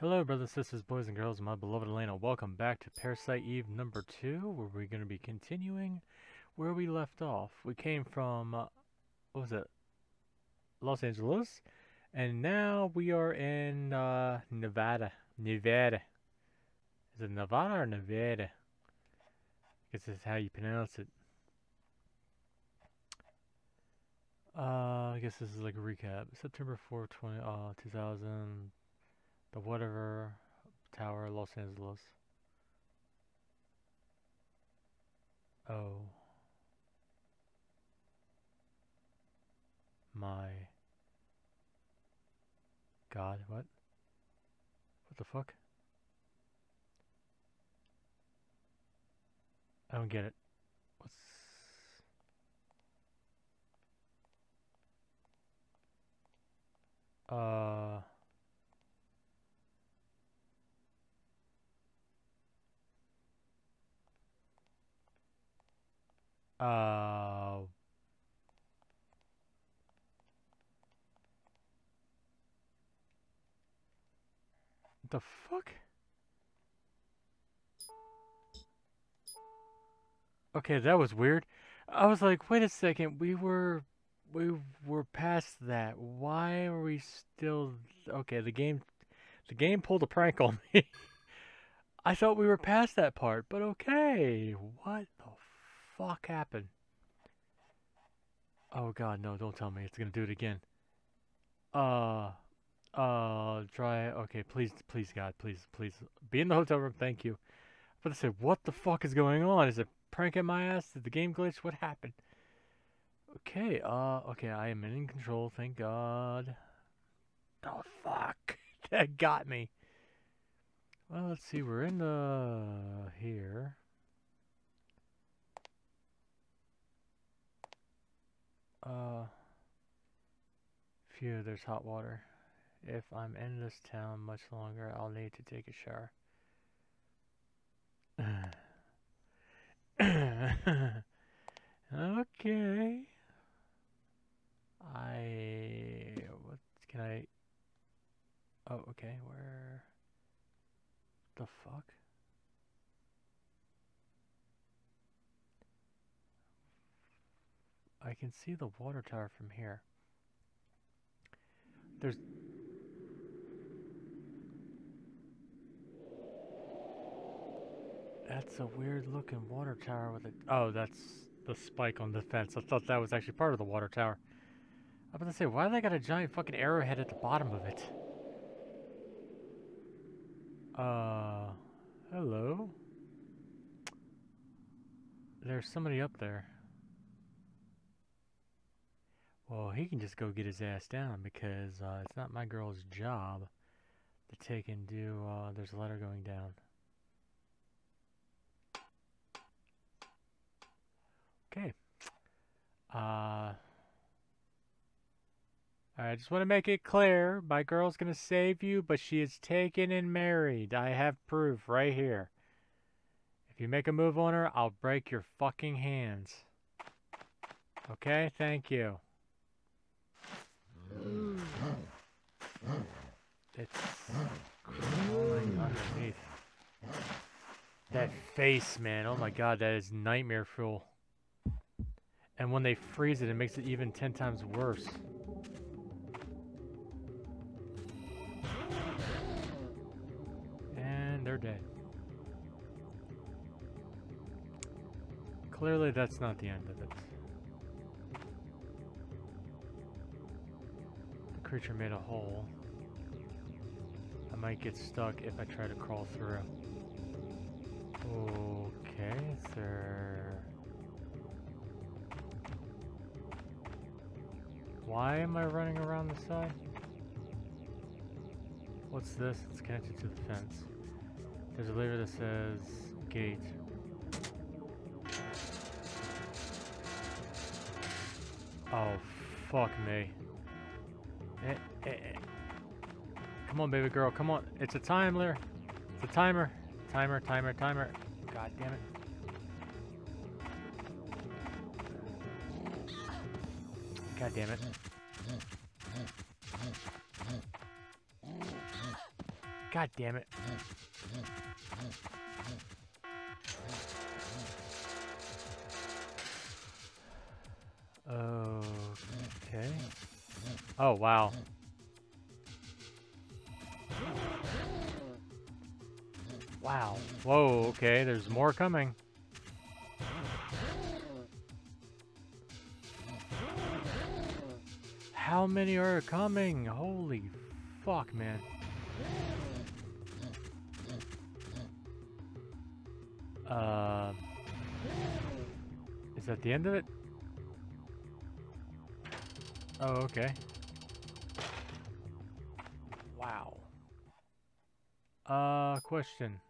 Hello, brothers, sisters, boys, and girls, my beloved Alena. Welcome back to Parasite Eve number two, where we're going to be continuing where we left off. We came from, uh, what was it? Los Angeles, and now we are in uh, Nevada. Nevada. Is it Nevada or Nevada? I guess that's how you pronounce it. Uh, I guess this is like a recap. September 4, 20, uh, 2000 the whatever tower, Los Angeles. Oh. My. God, what? What the fuck? I don't get it. What's... Uh... Uh, the fuck? Okay, that was weird. I was like, wait a second, we were we were past that. Why are we still Okay, the game the game pulled a prank on me. I thought we were past that part, but okay. What fuck happened? Oh god, no, don't tell me it's gonna do it again. Uh, uh, try, okay, please, please, God, please, please, be in the hotel room, thank you. But I said, what the fuck is going on? Is it pranking my ass? Did the game glitch? What happened? Okay, uh, okay, I am in control, thank God. Oh, fuck. that got me. Well, let's see, we're in, uh, here. Uh, phew, there's hot water. If I'm in this town much longer, I'll need to take a shower. okay. I... What can I... Oh, okay, where... The fuck? I can see the water tower from here. There's... That's a weird looking water tower with a... Oh, that's the spike on the fence. I thought that was actually part of the water tower. I was gonna say, why do they got a giant fucking arrowhead at the bottom of it? Uh, hello? There's somebody up there. Well, he can just go get his ass down because uh, it's not my girl's job to take and do. Uh, there's a letter going down. Okay. Uh. I just want to make it clear. My girl's going to save you, but she is taken and married. I have proof right here. If you make a move on her, I'll break your fucking hands. Okay? Thank you. It's crawling underneath. That face, man. Oh my god, that is nightmare fuel. And when they freeze it, it makes it even ten times worse. And they're dead. Clearly that's not the end of it. Creature made a hole. I might get stuck if I try to crawl through. Okay, sir. Why am I running around the side? What's this? It's connected to the fence. There's a lever that says gate. Oh, fuck me. Come on, baby girl. Come on. It's a timer. It's a timer. Timer, timer, timer. God damn it. God damn it. God damn it. Okay. Oh, wow. Whoa, okay, there's more coming. How many are coming? Holy fuck, man. Uh, is that the end of it? Oh, okay. Wow. Uh, question.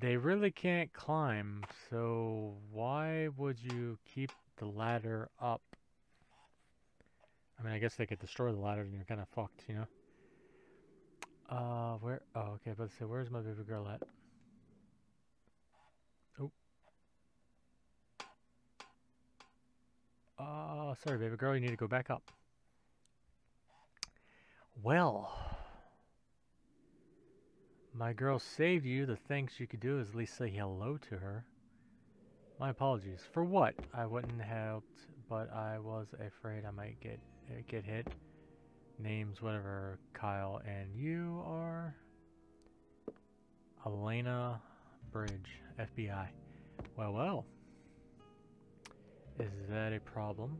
They really can't climb, so why would you keep the ladder up? I mean, I guess they could destroy the ladder and you're kind of fucked, you know? Uh, where? Oh, okay, but say, where's my baby girl at? Oh. Uh, sorry, baby girl, you need to go back up. Well, my girl saved you. The things you could do is at least say hello to her. My apologies. For what? I wouldn't have, but I was afraid I might get uh, get hit. Names, whatever, Kyle, and you are Alena Bridge, FBI. Well, well. Is that a problem?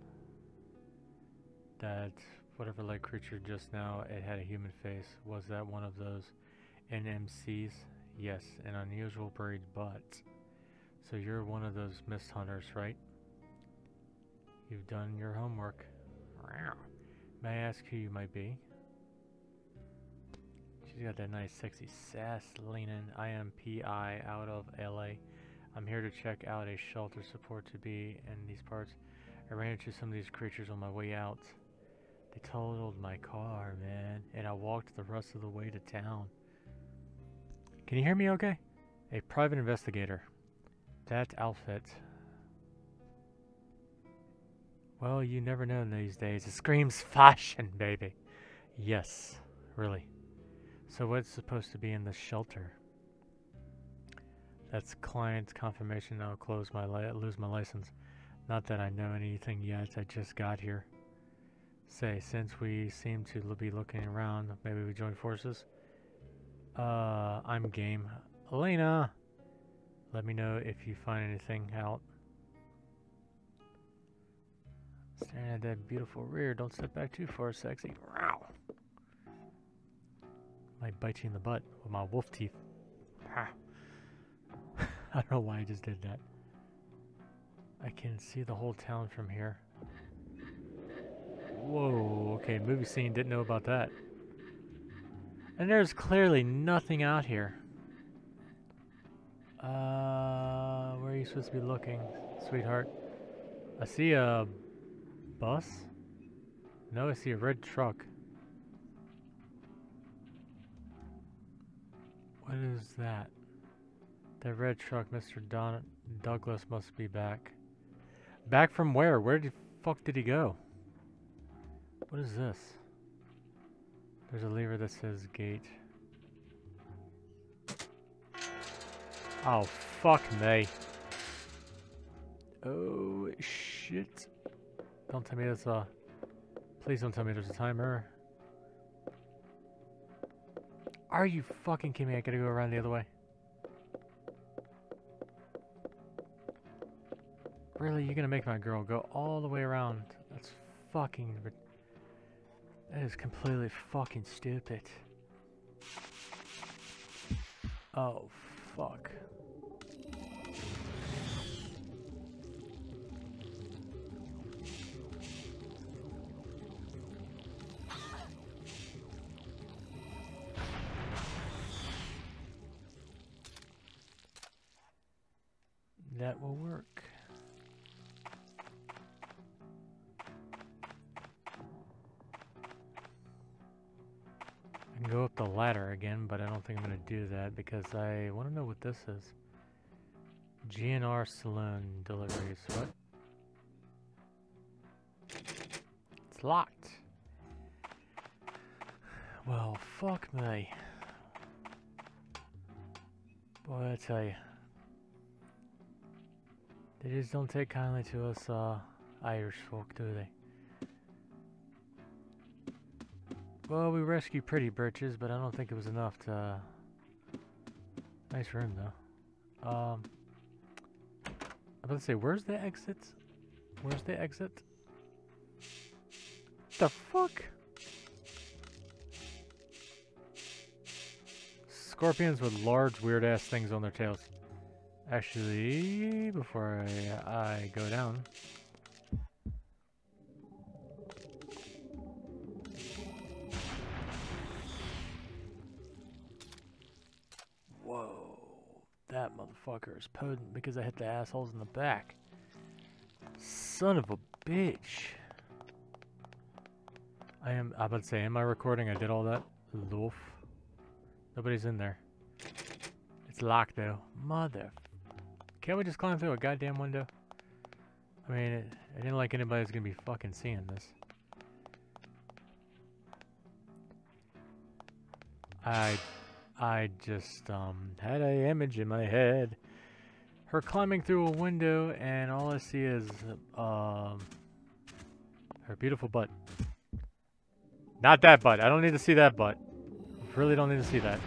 That whatever like creature just now, it had a human face. Was that one of those NMCs? Yes, an unusual breed, but... So you're one of those mist hunters, right? You've done your homework. May I ask who you might be? She's got that nice sexy sass leaning IMPI out of LA. I'm here to check out a shelter support to be in these parts. I ran into some of these creatures on my way out. They totaled my car, man, and I walked the rest of the way to town. Can you hear me okay? A private investigator. That outfit. Well, you never know these days. It screams fashion, baby. Yes, really. So what's supposed to be in the shelter? That's client confirmation. I'll close my lose my license. Not that I know anything yet. I just got here. Say, since we seem to be looking around, maybe we join forces. Uh, I'm game. Alena, let me know if you find anything out. Staring at that beautiful rear. Don't step back too far, sexy. Wow. Might bite you in the butt with my wolf teeth. I don't know why I just did that. I can see the whole town from here. Whoa, okay, movie scene, didn't know about that. And there's clearly nothing out here. Uh, where are you supposed to be looking, sweetheart? I see a bus? No, I see a red truck. What is that? The red truck, Mr. Don Douglas must be back. Back from where? Where the fuck did he go? What is this? There's a lever that says gate. Oh, fuck me. Oh, shit. Don't tell me there's a... Please don't tell me there's a timer. Are you fucking kidding me? I gotta go around the other way. Really? You're gonna make my girl go all the way around? That's fucking... That is completely fucking stupid. Oh, fuck. Think I'm going to do that because I want to know what this is. GNR Saloon deliveries. What? It's locked. Well, fuck me. Boy, I tell you. They just don't take kindly to us, uh, Irish folk, do they? Well, we rescued Pretty Birches, but I don't think it was enough to... Uh, nice room, though. Um... I'm about to say, where's the exit? Where's the exit? The fuck? Scorpions with large, weird-ass things on their tails. Actually, before I, I go down... potent because I hit the assholes in the back. Son of a bitch. I am, I'm about to say, am I recording? I did all that. Loof. Nobody's in there. It's locked though. Mother. Can't we just climb through a goddamn window? I mean, it, I didn't like anybody's gonna be fucking seeing this. I, I just um had a image in my head. Her climbing through a window, and all I see is um her beautiful butt. Not that butt. I don't need to see that butt. Really don't need to see that.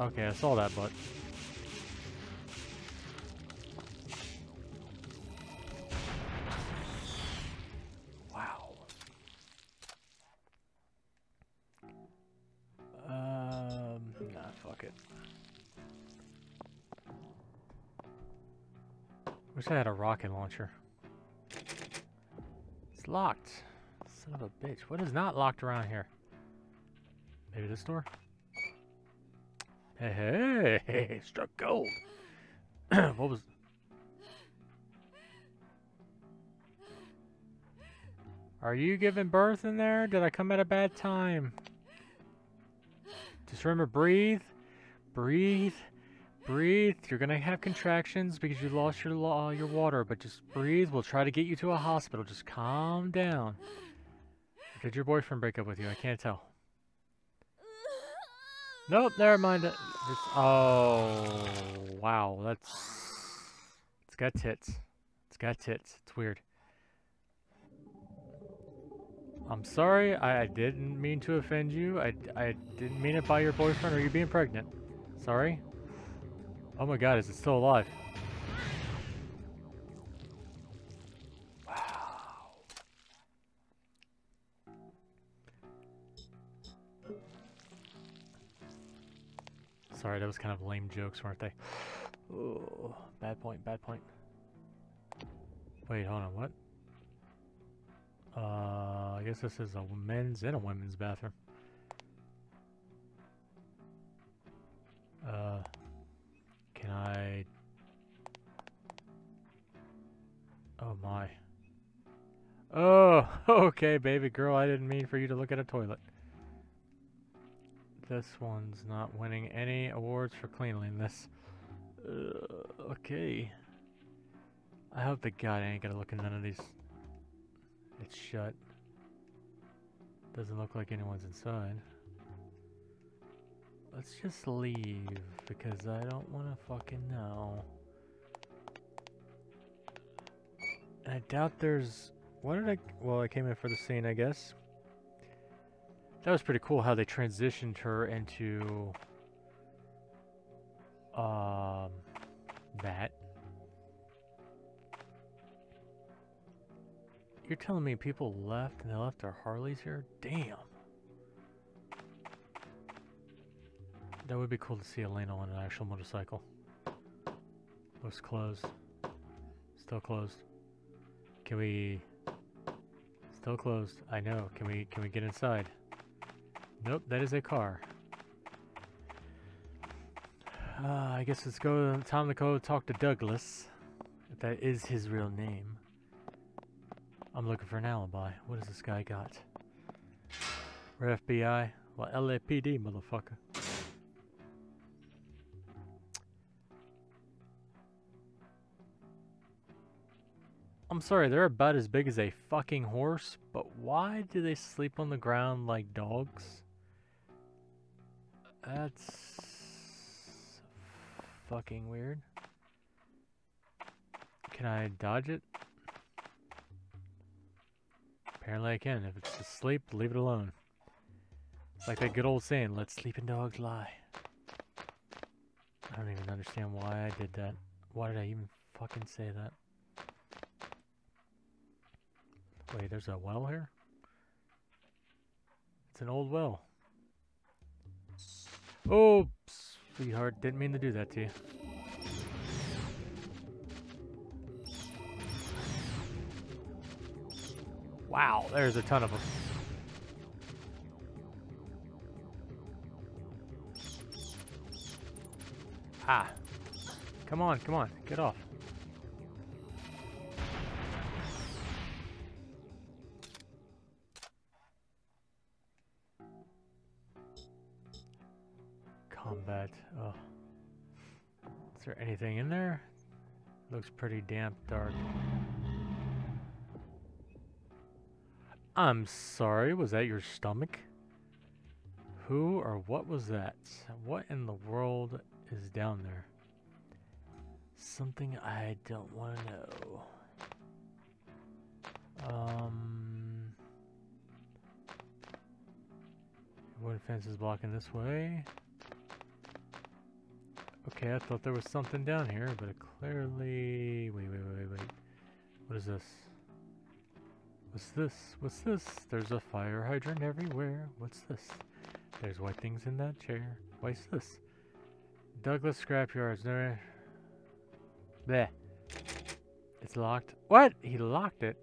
Okay, I saw that, but... Wish I had a rocket launcher. It's locked. Son of a bitch. What is not locked around here? Maybe this door? Hey, hey, hey struck gold. what was... Are you giving birth in there? Did I come at a bad time? Just remember, breathe. Breathe. Breathe. You're gonna have contractions because you lost your uh, your water, but just breathe. We'll try to get you to a hospital. Just calm down. Did your boyfriend break up with you? I can't tell. Nope, never mind. It's, oh, wow. That's... It's got tits. It's got tits. It's weird. I'm sorry. I, I didn't mean to offend you. I, I didn't mean it by your boyfriend or you being pregnant. Sorry. Oh my god, is it still alive? Wow. Sorry, that was kind of lame jokes, weren't they? Oh, bad point, bad point. Wait, hold on, what? Uh, I guess this is a men's and a women's bathroom. Uh, can I... Oh my. Oh, okay, baby girl, I didn't mean for you to look at a toilet. This one's not winning any awards for cleanliness. Uh, okay. I hope the god ain't gonna look in none of these. It's shut. Doesn't look like anyone's inside. Let's just leave, because I don't want to fucking know. And I doubt there's... What did I... Well, I came in for the scene, I guess. That was pretty cool how they transitioned her into um that. You're telling me people left and they left their Harleys here? Damn. That would be cool to see Alena on an actual motorcycle. Looks closed. Still closed. Can we... Still closed. I know. Can we, can we get inside? Nope, that is a car. Uh, I guess it's go to go talk to Douglas. If that is his real name. I'm looking for an alibi. What has this guy got? We're FBI? Well, LAPD, motherfucker. I'm sorry, they're about as big as a fucking horse, but why do they sleep on the ground like dogs? That's fucking weird. Can I dodge it? Apparently I can. If it's asleep, leave it alone. It's like that good old saying, let sleeping dogs lie. I don't even understand why I did that. Why did I even fucking say that? Wait, there's a well here? It's an old well. Oops, sweetheart. Didn't mean to do that to you. Wow, there's a ton of them. Ah. Come on, come on. Get off. Looks pretty damp dark. I'm sorry, was that your stomach? Who or what was that? What in the world is down there? Something I don't want to know. Um, wooden fence is blocking this way. Okay, I thought there was something down here, but it clearly... Wait, wait, wait, wait. What is this? What's this? What's this? There's a fire hydrant everywhere. What's this? There's white things in that chair. What's this? Douglas Scrapyards. No. Bleh. It's locked. What? He locked it.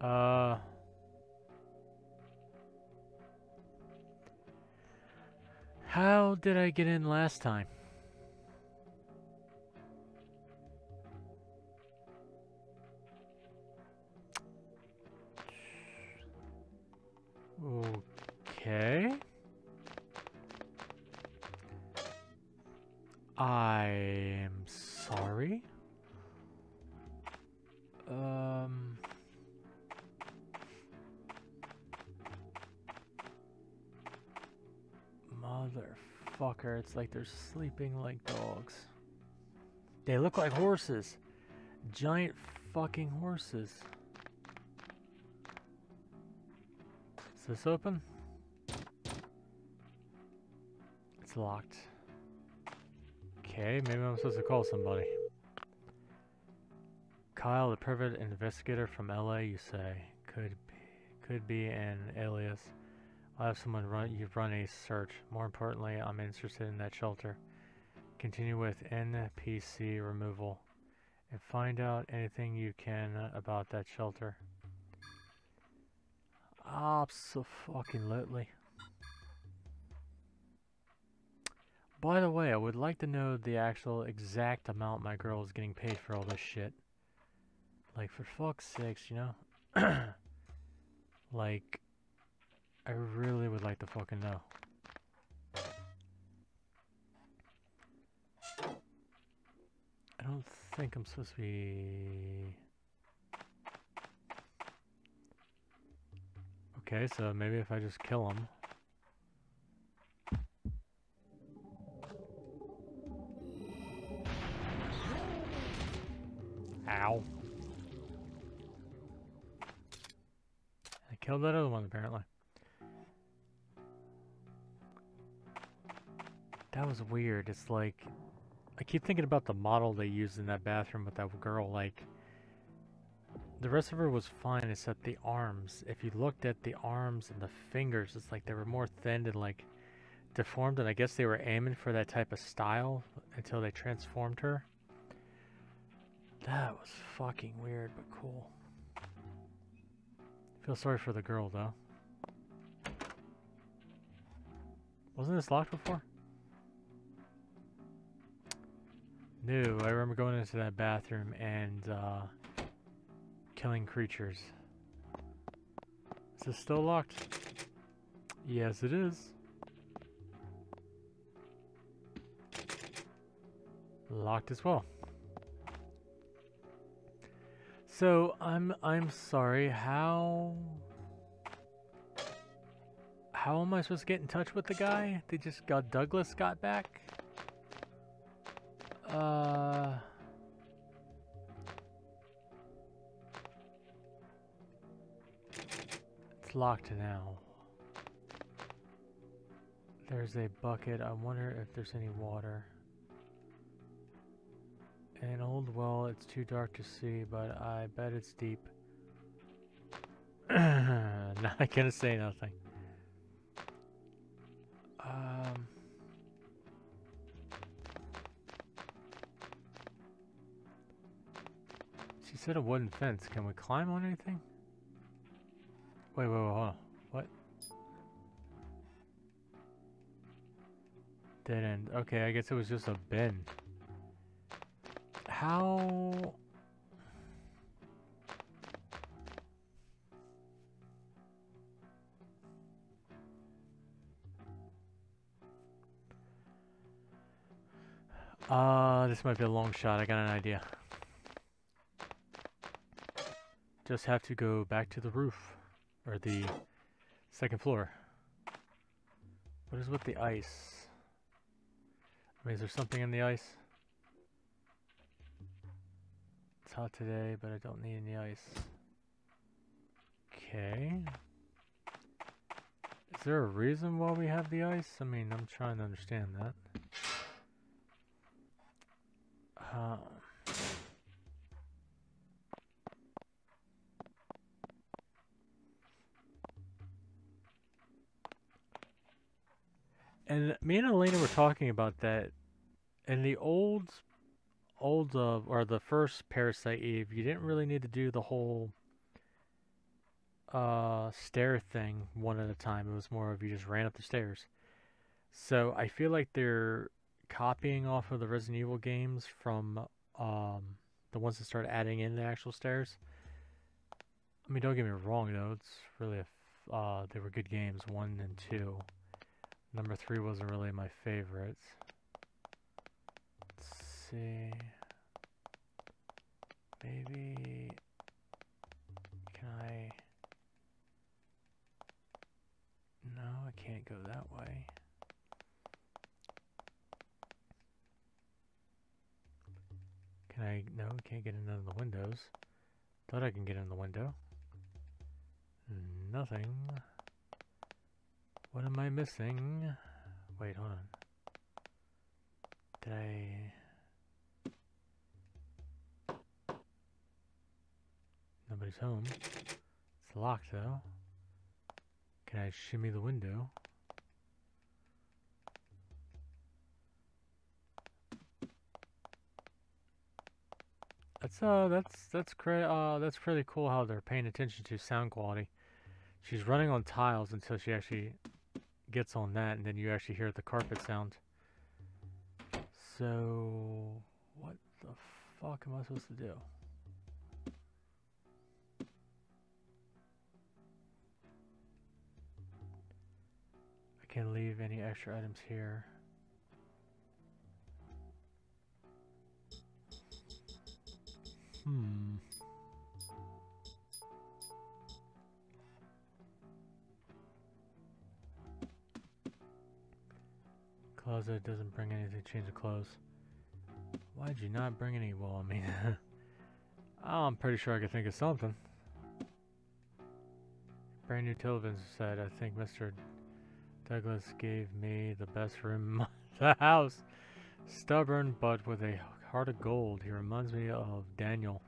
Uh. How did I get in last time? Okay. I am sorry. Um... Motherfucker, it's like they're sleeping like dogs. They look like horses. Giant fucking horses. Is this open? It's locked. Okay, maybe I'm supposed to call somebody. Kyle, the private investigator from LA, you say. Could be, could be an alias. I'll have someone run you run a search. More importantly, I'm interested in that shelter. Continue with NPC removal and find out anything you can about that shelter. Absolutely. By the way, I would like to know the actual exact amount my girl is getting paid for all this shit. Like, for fuck's sakes, you know? like, I really would like to fucking know. I don't think I'm supposed to be... Okay, so maybe if I just kill him. Ow. I killed that other one apparently. That was weird. It's like, I keep thinking about the model they used in that bathroom with that girl, like, the rest of her was fine except the arms. If you looked at the arms and the fingers, it's like they were more thin and like deformed and I guess they were aiming for that type of style until they transformed her. That was fucking weird but cool. Feel sorry for the girl though. Wasn't this locked before? No, I remember going into that bathroom and uh, killing creatures. Is this still locked? Yes, it is. Locked as well. So I'm I'm sorry. How how am I supposed to get in touch with the guy? They just got Douglas got back. Uh. It's locked now. There's a bucket. I wonder if there's any water. An old well, it's too dark to see, but I bet it's deep. Not gonna say nothing. Um... said a wooden fence. Can we climb on anything? Wait, wait, wait, hold on. What? Dead end. Okay, I guess it was just a bin. How... Uh, this might be a long shot. I got an idea. Just have to go back to the roof. Or the second floor. What is with the ice? I mean, is there something in the ice? It's hot today, but I don't need any ice. Okay. Is there a reason why we have the ice? I mean, I'm trying to understand that. Uh, And me and Alena were talking about that. In the old, old uh, or the first Parasite Eve, you didn't really need to do the whole uh, stair thing one at a time. It was more of you just ran up the stairs. So I feel like they're copying off of the Resident Evil games from um, the ones that started adding in the actual stairs. I mean, don't get me wrong though; it's really a, uh, they were good games, one and two. Number three wasn't really my favorite. Let's see. Maybe... Can I... No, I can't go that way. Can I... No, I can't get in into the windows. Thought I can get in the window. Nothing. What am I missing? Wait, hold on. Did I... Nobody's home. It's locked though. Can I shimmy the window? That's uh that's that's cra uh that's pretty cool how they're paying attention to sound quality. She's running on tiles until she actually gets on that, and then you actually hear the carpet sound. So, what the fuck am I supposed to do? I can't leave any extra items here. Hmm. Closet doesn't bring anything, change of clothes. Why'd you not bring any? Well, I mean, oh, I'm pretty sure I could think of something. Brand new television set. I think Mr. Douglas gave me the best room in the house. Stubborn, but with a heart of gold. He reminds me of Daniel.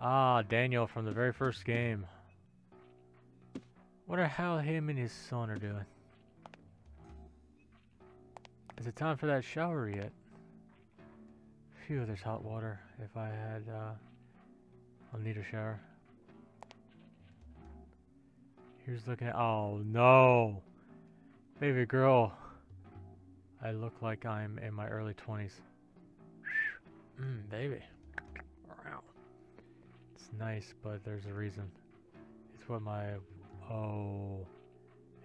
Ah, Daniel from the very first game. Wonder how him and his son are doing. Is it time for that shower yet? Phew, there's hot water. If I had, uh, I'll need a shower. Here's looking at, oh no! Baby girl. I look like I'm in my early 20s. Mmm, baby. It's nice, but there's a reason. It's what my, oh,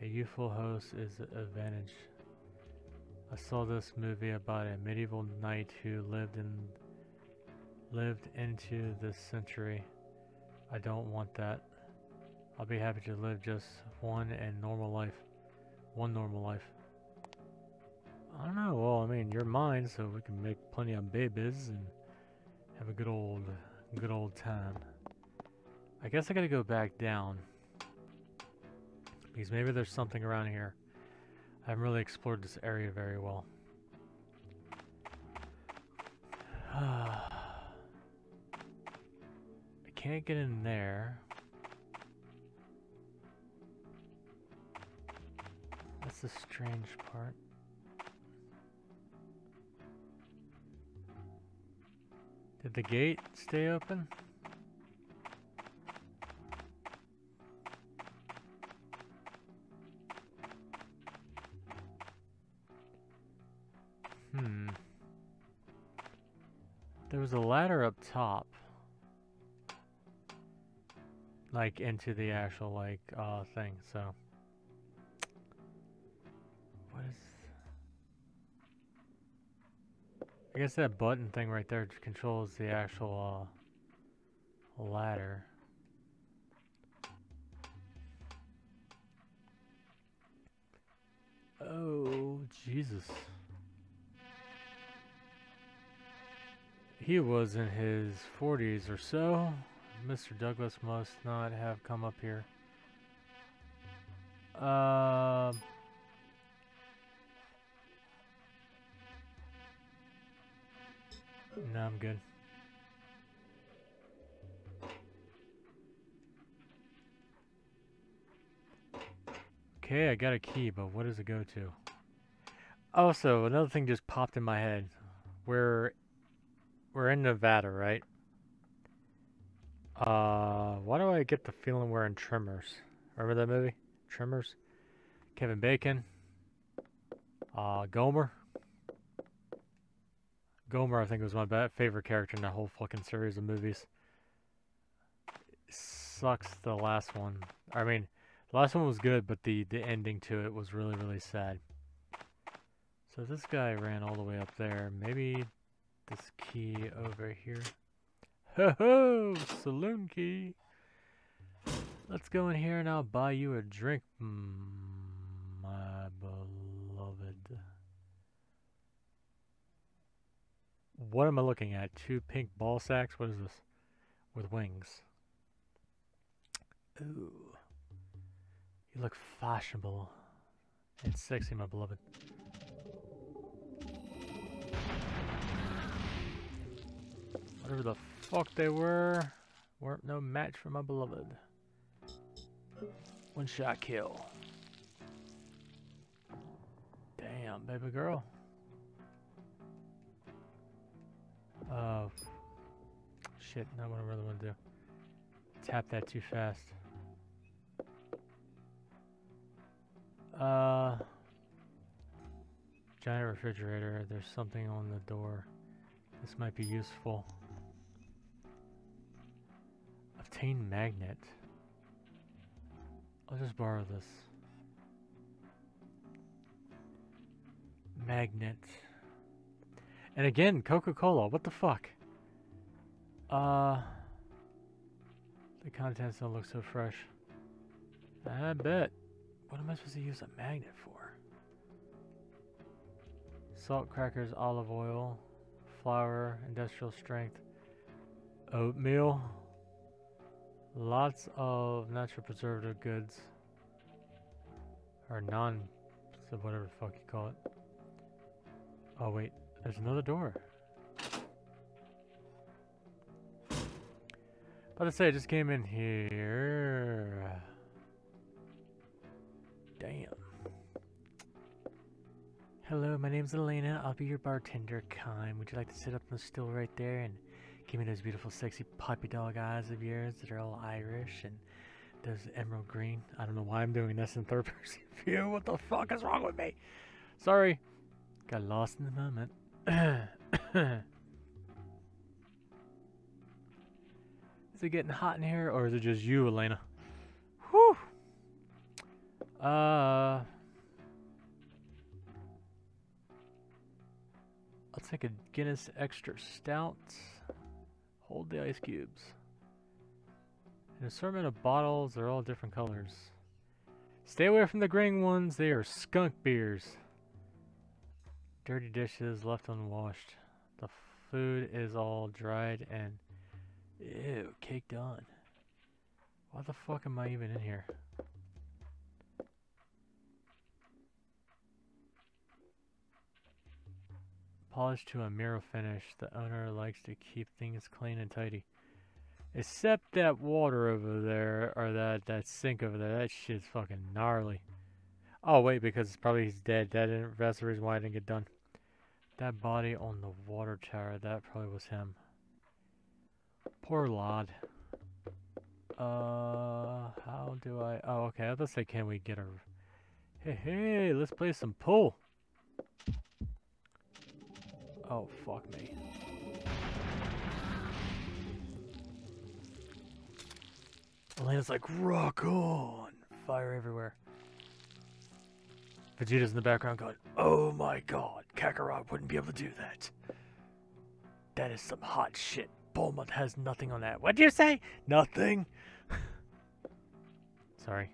a youthful host is an advantage. I saw this movie about a medieval knight who lived in lived into this century. I don't want that. I'll be happy to live just one and normal life. One normal life. I don't know. Well, I mean, you're mine, so we can make plenty of babies and have a good old, good old time. I guess I gotta go back down. Because maybe there's something around here. I haven't really explored this area very well. I can't get in there. That's the strange part. Did the gate stay open? There was a ladder up top. Like into the actual like uh thing, so what is I guess that button thing right there controls the actual uh ladder. Oh, Jesus. He was in his 40s or so. Mr. Douglas must not have come up here. Uh, no, I'm good. Okay, I got a key, but what does it go to? Also, another thing just popped in my head. We're we're in Nevada, right? Uh, why do I get the feeling we're in Tremors? Remember that movie? Tremors? Kevin Bacon. Uh, Gummer. Gummer, I think, was my favorite character in that whole fucking series of movies. sucks the last one. I mean, the last one was good, but the, the ending to it was really, really sad. So this guy ran all the way up there. Maybe this key over here. Ho ho! Saloon key! Let's go in here and I'll buy you a drink, mm, my beloved. What am I looking at? Two pink ball sacks? What is this? With wings. Ooh. You look fashionable and sexy, my beloved. Whatever the fuck they were, weren't no match for my beloved. One shot kill. Damn, baby girl. Oh. Shit, not what I really want to do. Tap that too fast. Uh. Giant refrigerator. There's something on the door. This might be useful. Obtain magnet. I'll just borrow this. Magnet. And again, Coca-Cola. What the fuck? Uh... The contents don't look so fresh. I bet. What am I supposed to use a magnet for? Salt crackers, olive oil, flour, industrial strength, oatmeal. Lots of natural preservative goods. Or non, so whatever the fuck you call it. Oh wait, there's another door. About to say, I just came in here. Damn. Hello, my name's Alena. I'll be your bartender, Caim. Would you like to sit up on the stool right there and Give me those beautiful, sexy puppy dog eyes of yours that are all Irish and those emerald green. I don't know why I'm doing this in third person view. What the fuck is wrong with me? Sorry. Got lost in the moment. is it getting hot in here or is it just you, Alena? Whew. Uh. I'll take a Guinness Extra Stout. Hold the ice cubes. An assortment of bottles, they're all different colors. Stay away from the green ones, they are skunk beers. Dirty dishes left unwashed. The food is all dried and... Ew, caked on. Why the fuck am I even in here? Polished to a mirror finish, the owner likes to keep things clean and tidy. Except that water over there, or that, that sink over there, that shit's fucking gnarly. Oh wait, because it's probably he's dead. That didn't, that's the reason why I didn't get done. That body on the water tower, that probably was him. Poor lad. Uh, how do I... Oh, okay, let's say can we get a... Hey, hey, let's play some pool. Oh, fuck me. Alena's like, rock on! Fire everywhere. Vegeta's in the background going, Oh my god, Kakarot wouldn't be able to do that. That is some hot shit. Bulma has nothing on that. What'd you say? Nothing? Sorry.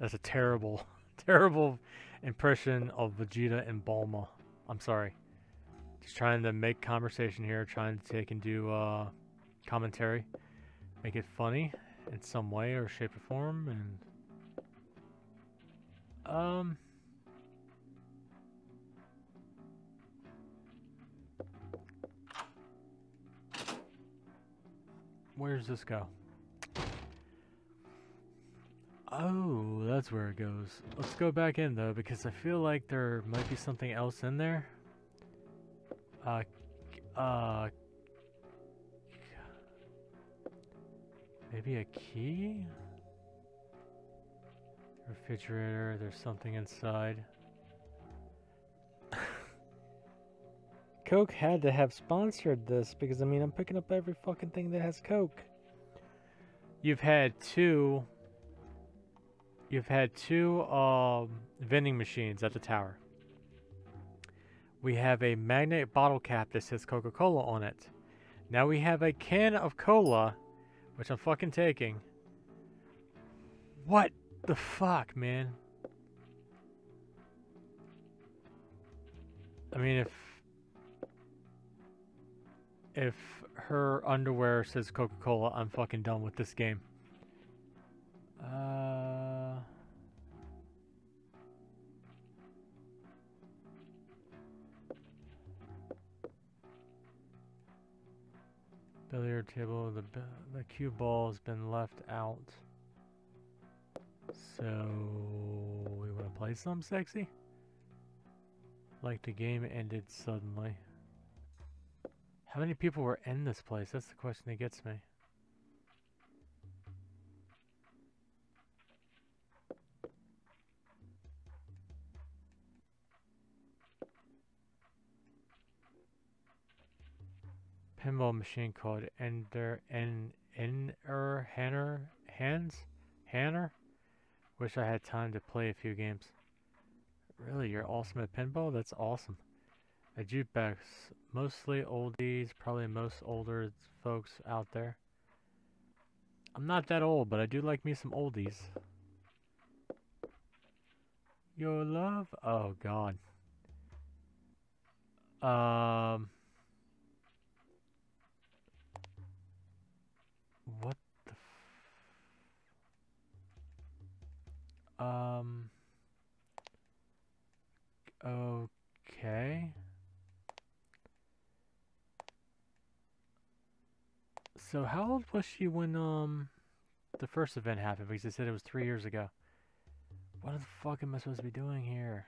That's a terrible, terrible impression of Vegeta and Bulma. I'm sorry. Just trying to make conversation here, trying to take and do uh, commentary. Make it funny in some way or shape or form, and... Um... Where does this go? Oh, that's where it goes. Let's go back in though, because I feel like there might be something else in there. Uh, uh, maybe a key? Refrigerator, there's something inside. Coke had to have sponsored this because I mean I'm picking up every fucking thing that has Coke. You've had two you've had two um, vending machines at the tower. We have a magnet bottle cap that says Coca-Cola on it. Now we have a can of cola, which I'm fucking taking. What the fuck, man? I mean, if if her underwear says Coca-Cola, I'm fucking done with this game. Uh... Billiard table, the, the cue ball has been left out. So, we want to play some sexy? Like the game ended suddenly. How many people were in this place? That's the question that gets me. Pinball machine called Ender N Ender Hanner Hands Hanner. Wish I had time to play a few games. Really, you're awesome at pinball? That's awesome. A jukebox, mostly oldies, probably most older folks out there. I'm not that old, but I do like me some oldies. Your love? Oh, God. Um... What the Um... Okay... So how old was she when um the first event happened? Because they said it was three years ago. What the fuck am I supposed to be doing here?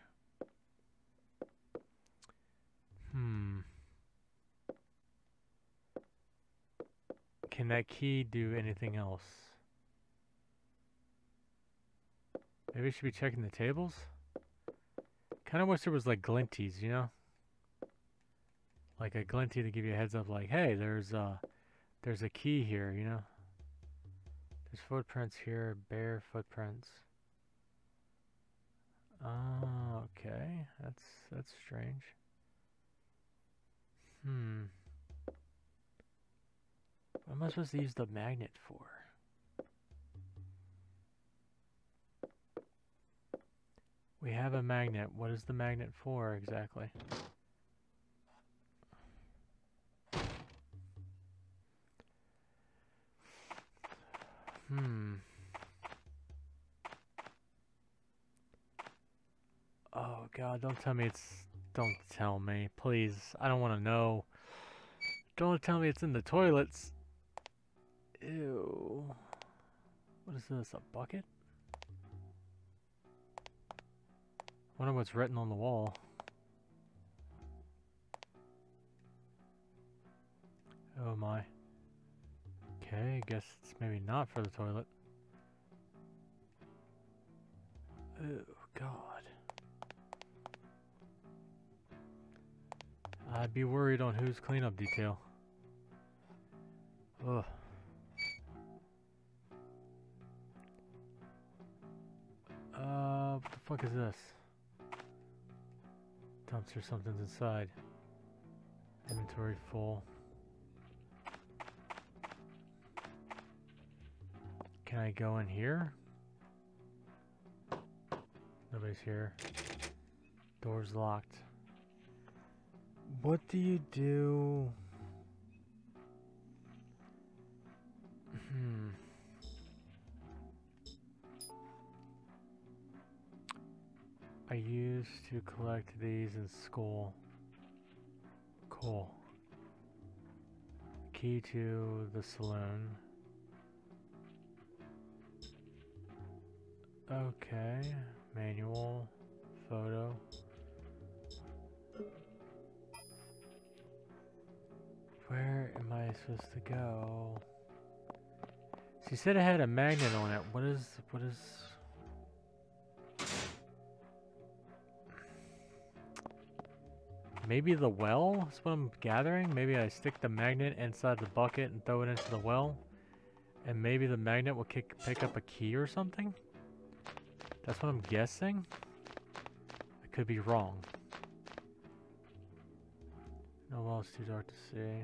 Hmm. Can that key do anything else? Maybe I should be checking the tables? Kind of wish there was like glinties, you know? Like a glinty to give you a heads up like, hey, there's a, there's a key here, you know? There's footprints here, bare footprints. Oh, okay. That's that's strange. Hmm. What am I supposed to use the magnet for? We have a magnet. What is the magnet for exactly? Hmm. Oh god, don't tell me it's... Don't tell me, please. I don't want to know. Don't tell me it's in the toilets. Ew. What is this, a bucket? wonder what's written on the wall. Oh my. Okay, I guess it's maybe not for the toilet. Oh god. I'd be worried on whose cleanup detail. Ugh. Uh, what the fuck is this? Dumpster, something's inside. Inventory full. Can I go in here? Nobody's here. Door's locked. What do you do? Hmm. Used to collect these in school. Cool. Key to the saloon. Okay. Manual. Photo. Where am I supposed to go? She said it had a magnet on it. What is, what is... Maybe the well is what I'm gathering? Maybe I stick the magnet inside the bucket and throw it into the well? And maybe the magnet will kick, pick up a key or something? That's what I'm guessing? I could be wrong. No well, it's too dark to see.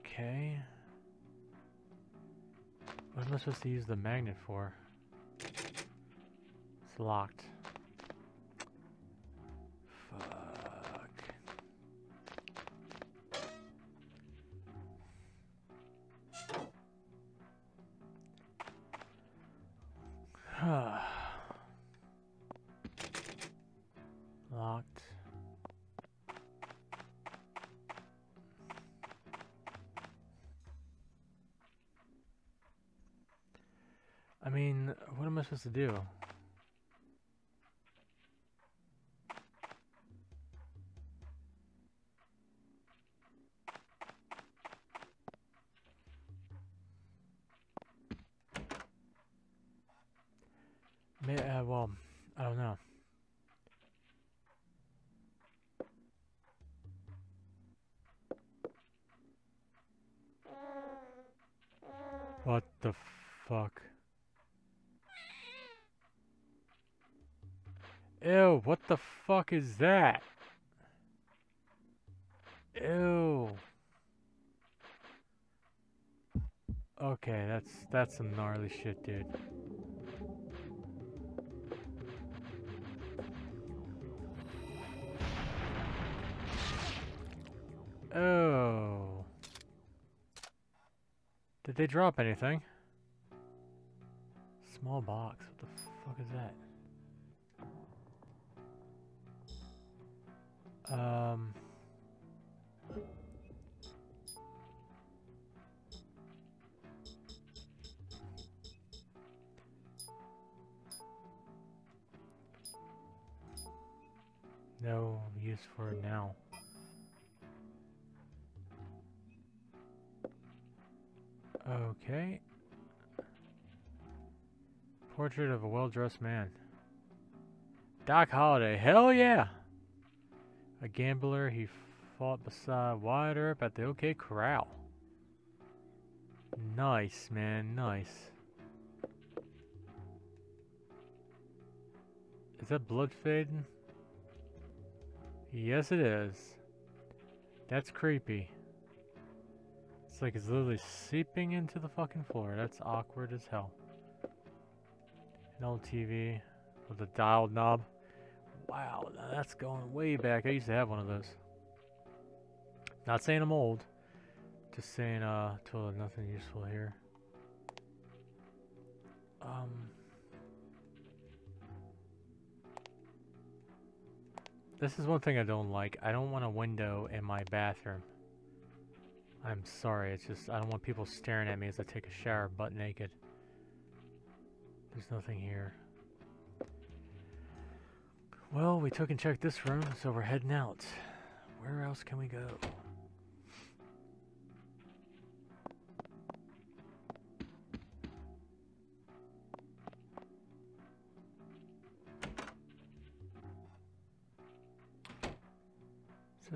Okay. What am I supposed to use the magnet for? It's locked. To do? May, uh, well, I don't know. What the fuck? Ew, what the fuck is that? Ew. Okay, that's that's some gnarly shit, dude. Oh. Did they drop anything? Small box. What the fuck is that? For now. Okay. Portrait of a well-dressed man. Doc Holliday. Hell yeah! A gambler, he fought beside Wyatt Earp at the OK Corral. Nice, man. Nice. Is that blood fading? Yes, it is. That's creepy. It's like it's literally seeping into the fucking floor. That's awkward as hell. An old TV with a dialed knob. Wow, that's going way back. I used to have one of those. Not saying I'm old. Just saying, uh, totally nothing useful here. Um... This is one thing I don't like. I don't want a window in my bathroom. I'm sorry, it's just, I don't want people staring at me as I take a shower butt naked. There's nothing here. Well, we took and checked this room, so we're heading out. Where else can we go?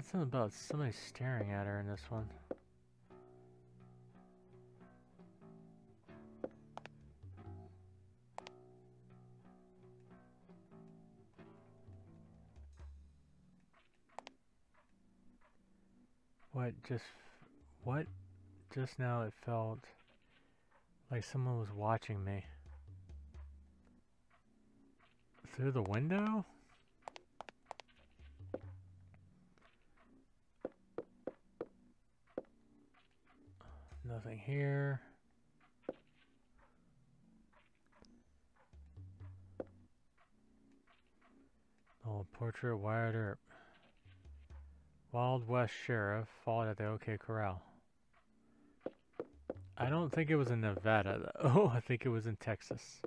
Said something about somebody staring at her in this one. What just what just now it felt like someone was watching me through the window? Nothing here. Old portrait Wyatt Earp. Wild West Sheriff fought at the OK Corral. I don't think it was in Nevada, though. I think it was in Texas.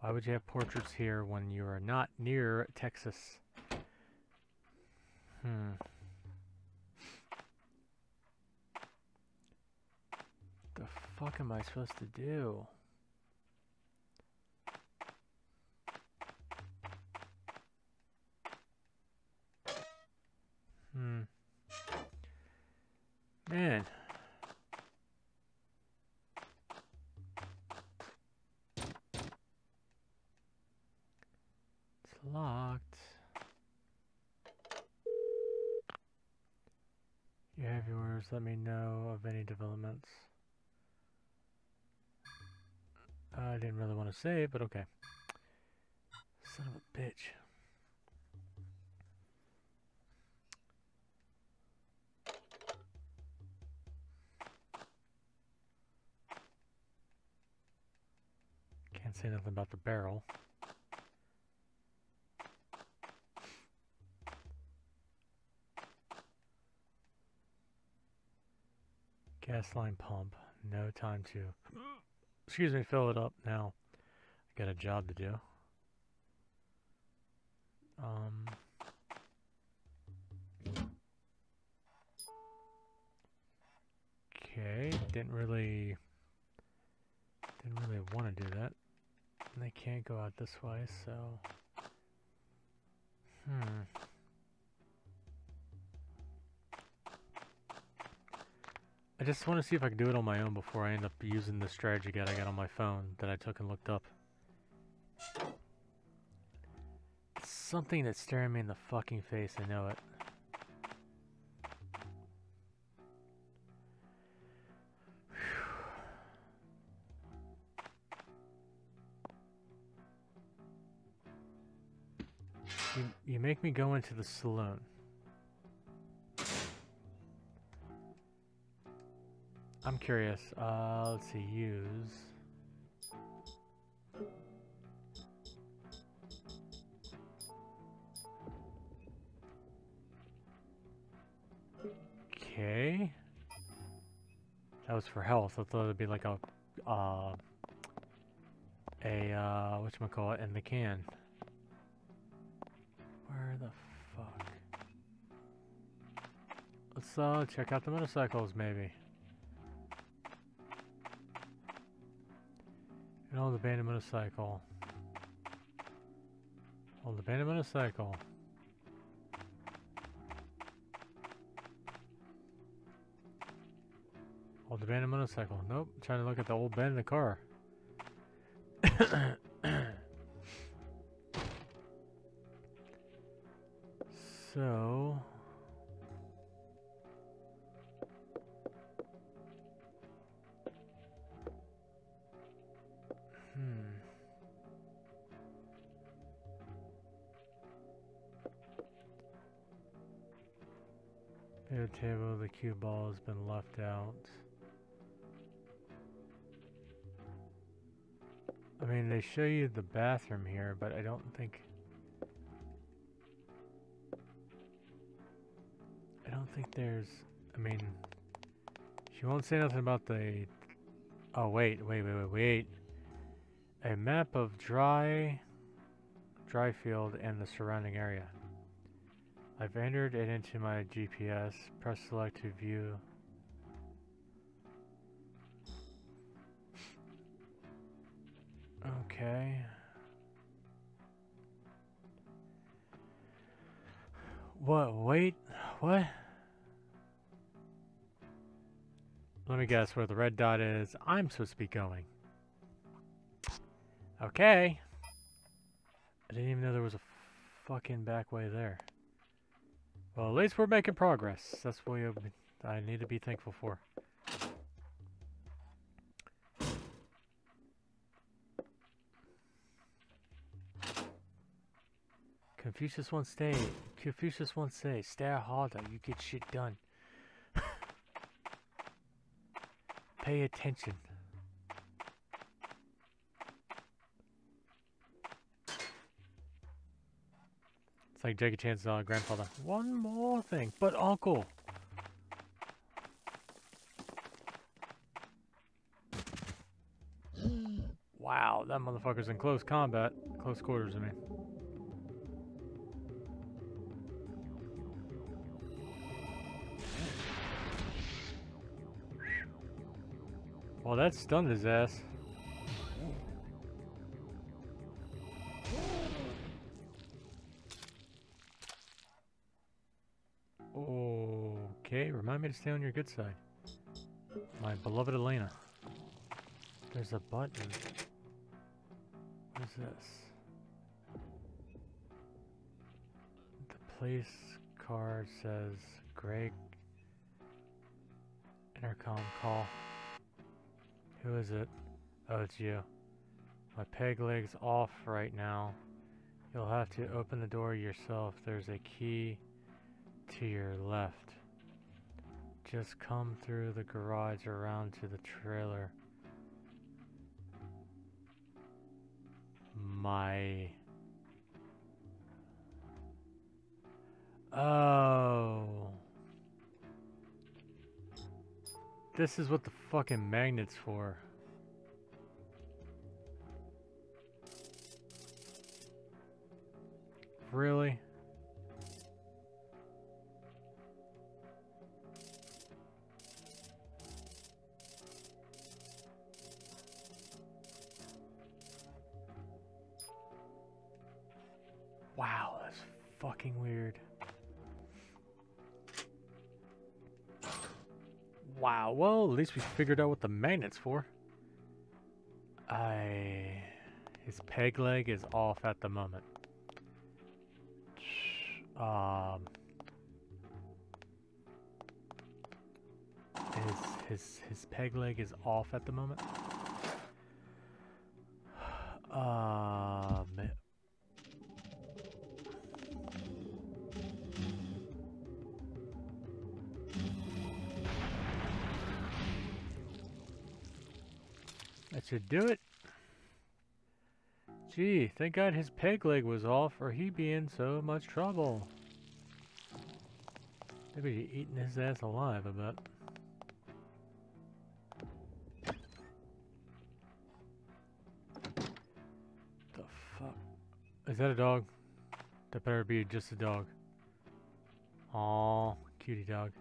Why would you have portraits here when you are not near Texas? Hmm. The fuck am I supposed to do? Hmm. Man. It's locked. You have yours. Let me know of any developments. I didn't really want to say but okay. Son of a bitch. Can't say nothing about the barrel. Gas line pump. No time to, excuse me, fill it up now. I got a job to do. Um, okay, didn't really, didn't really want to do that. And they can't go out this way, so, hmm. I just want to see if I can do it on my own before I end up using the strategy guide I got on my phone that I took and looked up. It's something that's staring me in the fucking face, I know it. You, you make me go into the saloon. I'm curious. Uh, let's see. Use. Okay. That was for health. I thought it'd be like a, uh, a, uh, whatchamacallit in the can. Where the fuck? Let's, uh, check out the motorcycles, maybe. And I'll abandon motorcycle. I'll oh, abandon motorcycle. Old oh, abandoned motorcycle. Nope. Trying to look at the old bed in the car. so... cue ball has been left out. I mean, they show you the bathroom here, but I don't think... I don't think there's... I mean... She won't say nothing about the... Oh, wait, wait, wait, wait, wait. A map of dry... Dryfield and the surrounding area. I've entered it into my GPS. Press select to view Okay. What? Wait. What? Let me guess where the red dot is. I'm supposed to be going. Okay. I didn't even know there was a fucking back way there. Well, at least we're making progress. That's what I need to be thankful for. Confucius once say, Confucius once say, stare harder, you get shit done. Pay attention. Like Jackie Chan's uh, grandfather. One more thing, but uncle. wow, that motherfucker's in close combat. Close quarters, I mean. Well, that stunned his ass. Remind me to stay on your good side. My beloved Alena. There's a button. What is this? The place card says Greg intercom call. Who is it? Oh, it's you. My peg leg's off right now. You'll have to open the door yourself. There's a key to your left. Just come through the garage around to the trailer. My... Oh... This is what the fucking magnet's for. Really? Fucking weird. Wow, well, at least we figured out what the magnet's for. I... His peg leg is off at the moment. Um... His, his, his peg leg is off at the moment. Um... should do it. Gee, thank God his peg leg was off or he'd be in so much trouble. Maybe he's eating his ass alive, I bet. The fuck? Is that a dog? That better be just a dog. Aw, cutie dog.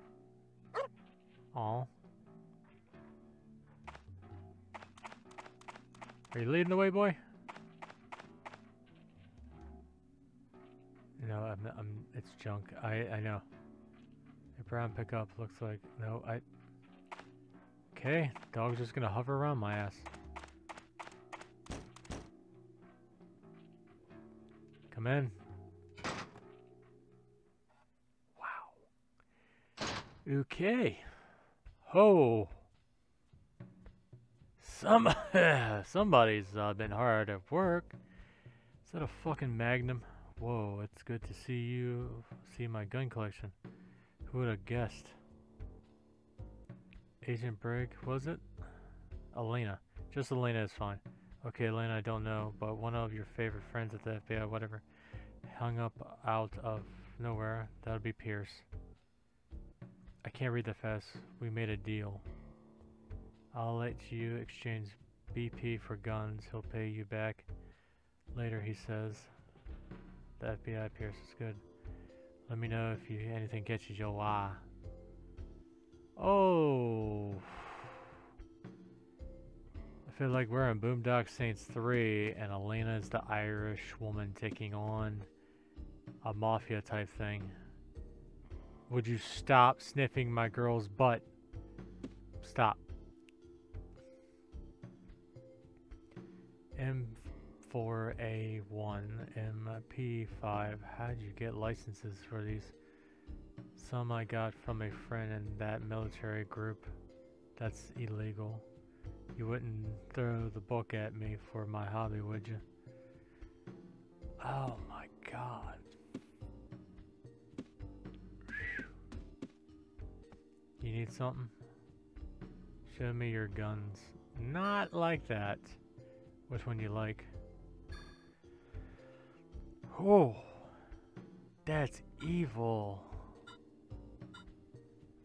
Aw. Are you leading the way, boy? No, I'm, I'm, it's junk. I, I know. A brown pickup looks like, no, I, okay, dog's just gonna hover around my ass. Come in. Wow. Okay. Oh. Some somebody's uh, been hard at work. Is that a fucking Magnum? Whoa, it's good to see you. See my gun collection. Who would have guessed? Agent Brigg, was it? Alena. Just Alena is fine. Okay, Alena, I don't know, but one of your favorite friends at the FBI, whatever, hung up out of nowhere. That would be Pierce. I can't read that fast. We made a deal. I'll let you exchange BP for guns. He'll pay you back later, he says. The FBI Pierce is good. Let me know if you anything catches your eye. Oh. I feel like we're in Boondock Saints 3 and Alena is the Irish woman taking on a mafia type thing. Would you stop sniffing my girl's butt? Stop. M4A1, MP5. How'd you get licenses for these? Some I got from a friend in that military group. That's illegal. You wouldn't throw the book at me for my hobby, would you? Oh my god. You need something? Show me your guns. Not like that. Which one you like? Oh, that's evil.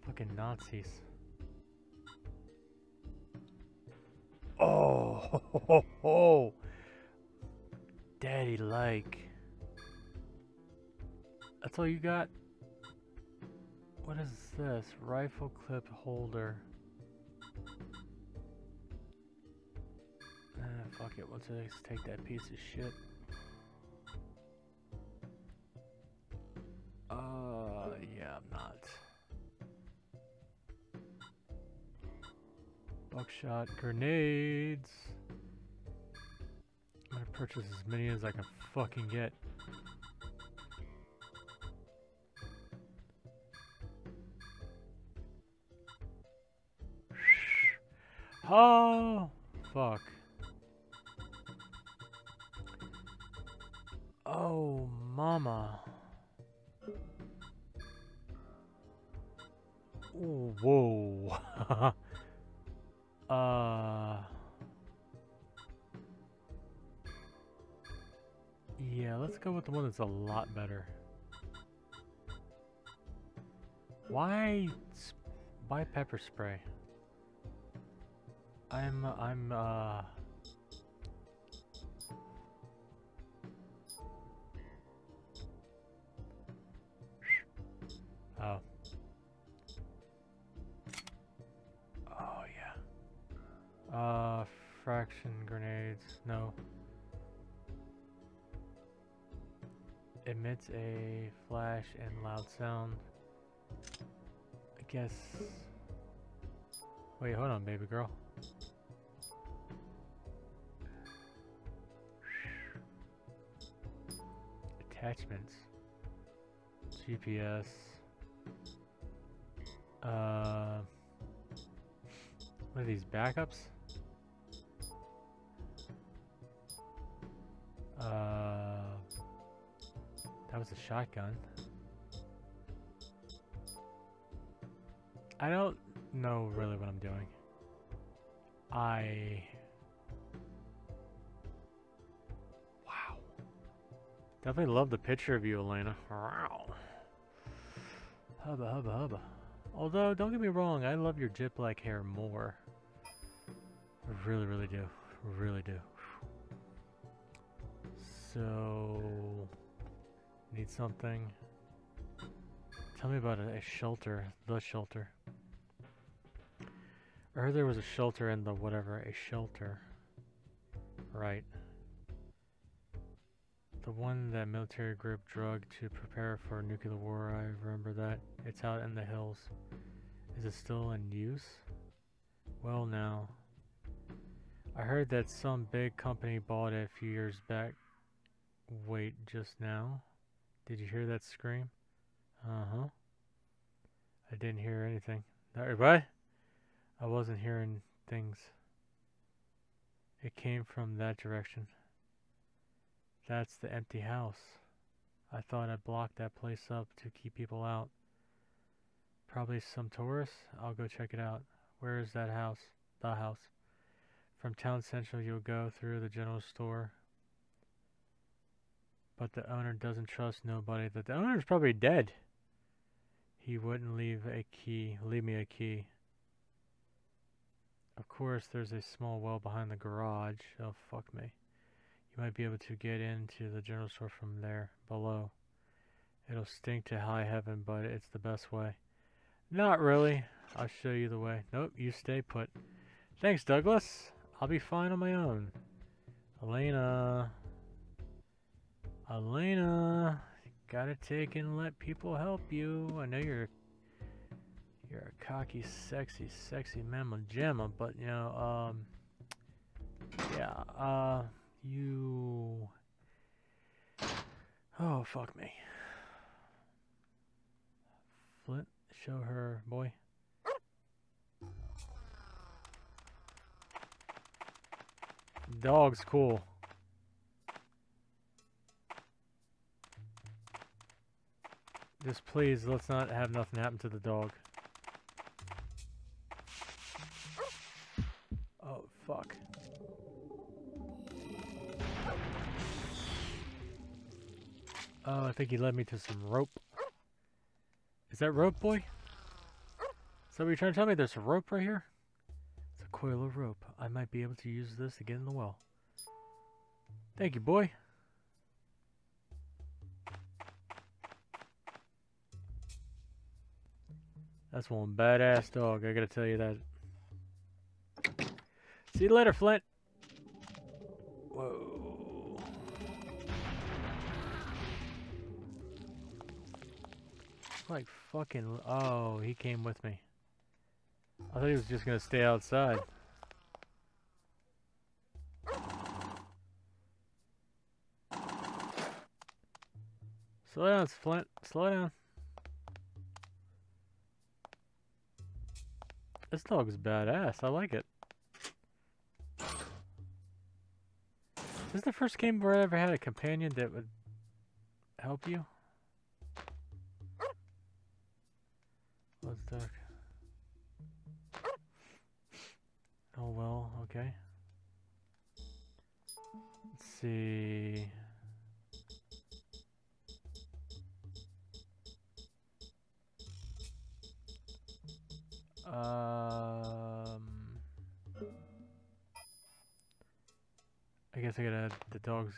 Fucking Nazis. Oh, ho, ho, ho. Daddy like. That's all you got? What is this? Rifle clip holder. Ah, fuck it. Let's just take that piece of shit. Uh, yeah, I'm not. Buckshot grenades. I'm gonna purchase as many as I can fucking get. Oh, fuck. Oh, mama. Whoa. uh. Yeah, let's go with the one that's a lot better. Why, why pepper spray? I'm, I'm, uh... Emits a flash and loud sound. I guess... Wait, hold on, baby girl. Attachments. GPS. Uh, what are these backups? Uh, that was a shotgun. I don't know really what I'm doing. I... Wow. Definitely love the picture of you, Alena. Wow. Hubba, hubba, hubba. Although, don't get me wrong, I love your jet black hair more. I really, really do. Really do. So... Need something. Tell me about a, a shelter. The shelter. I heard there was a shelter in the whatever, a shelter. Right. The one that military group drug to prepare for nuclear war, I remember that. It's out in the hills. Is it still in use? Well now. I heard that some big company bought it a few years back. Wait, just now? Did you hear that scream? Uh-huh. I didn't hear anything. What? I wasn't hearing things. It came from that direction. That's the empty house. I thought I blocked that place up to keep people out. Probably some tourists. I'll go check it out. Where is that house? The house. From town central, you'll go through the general store. But the owner doesn't trust nobody. That the owner's probably dead. He wouldn't leave a key. Leave me a key. Of course, there's a small well behind the garage. Oh, fuck me. You might be able to get into the general store from there, below. It'll stink to high heaven, but it's the best way. Not really. I'll show you the way. Nope, you stay put. Thanks, Douglas. I'll be fine on my own. Alena. Alena. Gotta take and let people help you. I know you're you're a cocky, sexy, sexy mamma jamma, but you know, um yeah, uh you Oh fuck me. Flint, show her boy. Dog's cool. Just please, let's not have nothing happen to the dog. Oh, fuck. Oh, I think he led me to some rope. Is that rope, boy? So you're trying to tell me there's a rope right here? It's a coil of rope. I might be able to use this to get in the well. Thank you, boy. That's one badass dog, I gotta tell you that. See you later, Flint. Whoa. Like fucking. Oh, he came with me. I thought he was just gonna stay outside. Slow down, Flint. Slow down. This dog is badass. I like it. This is the first game where I ever had a companion that would help you. Let's dark. Oh well, okay. Let's see. Um, I guess I gotta add the dogs.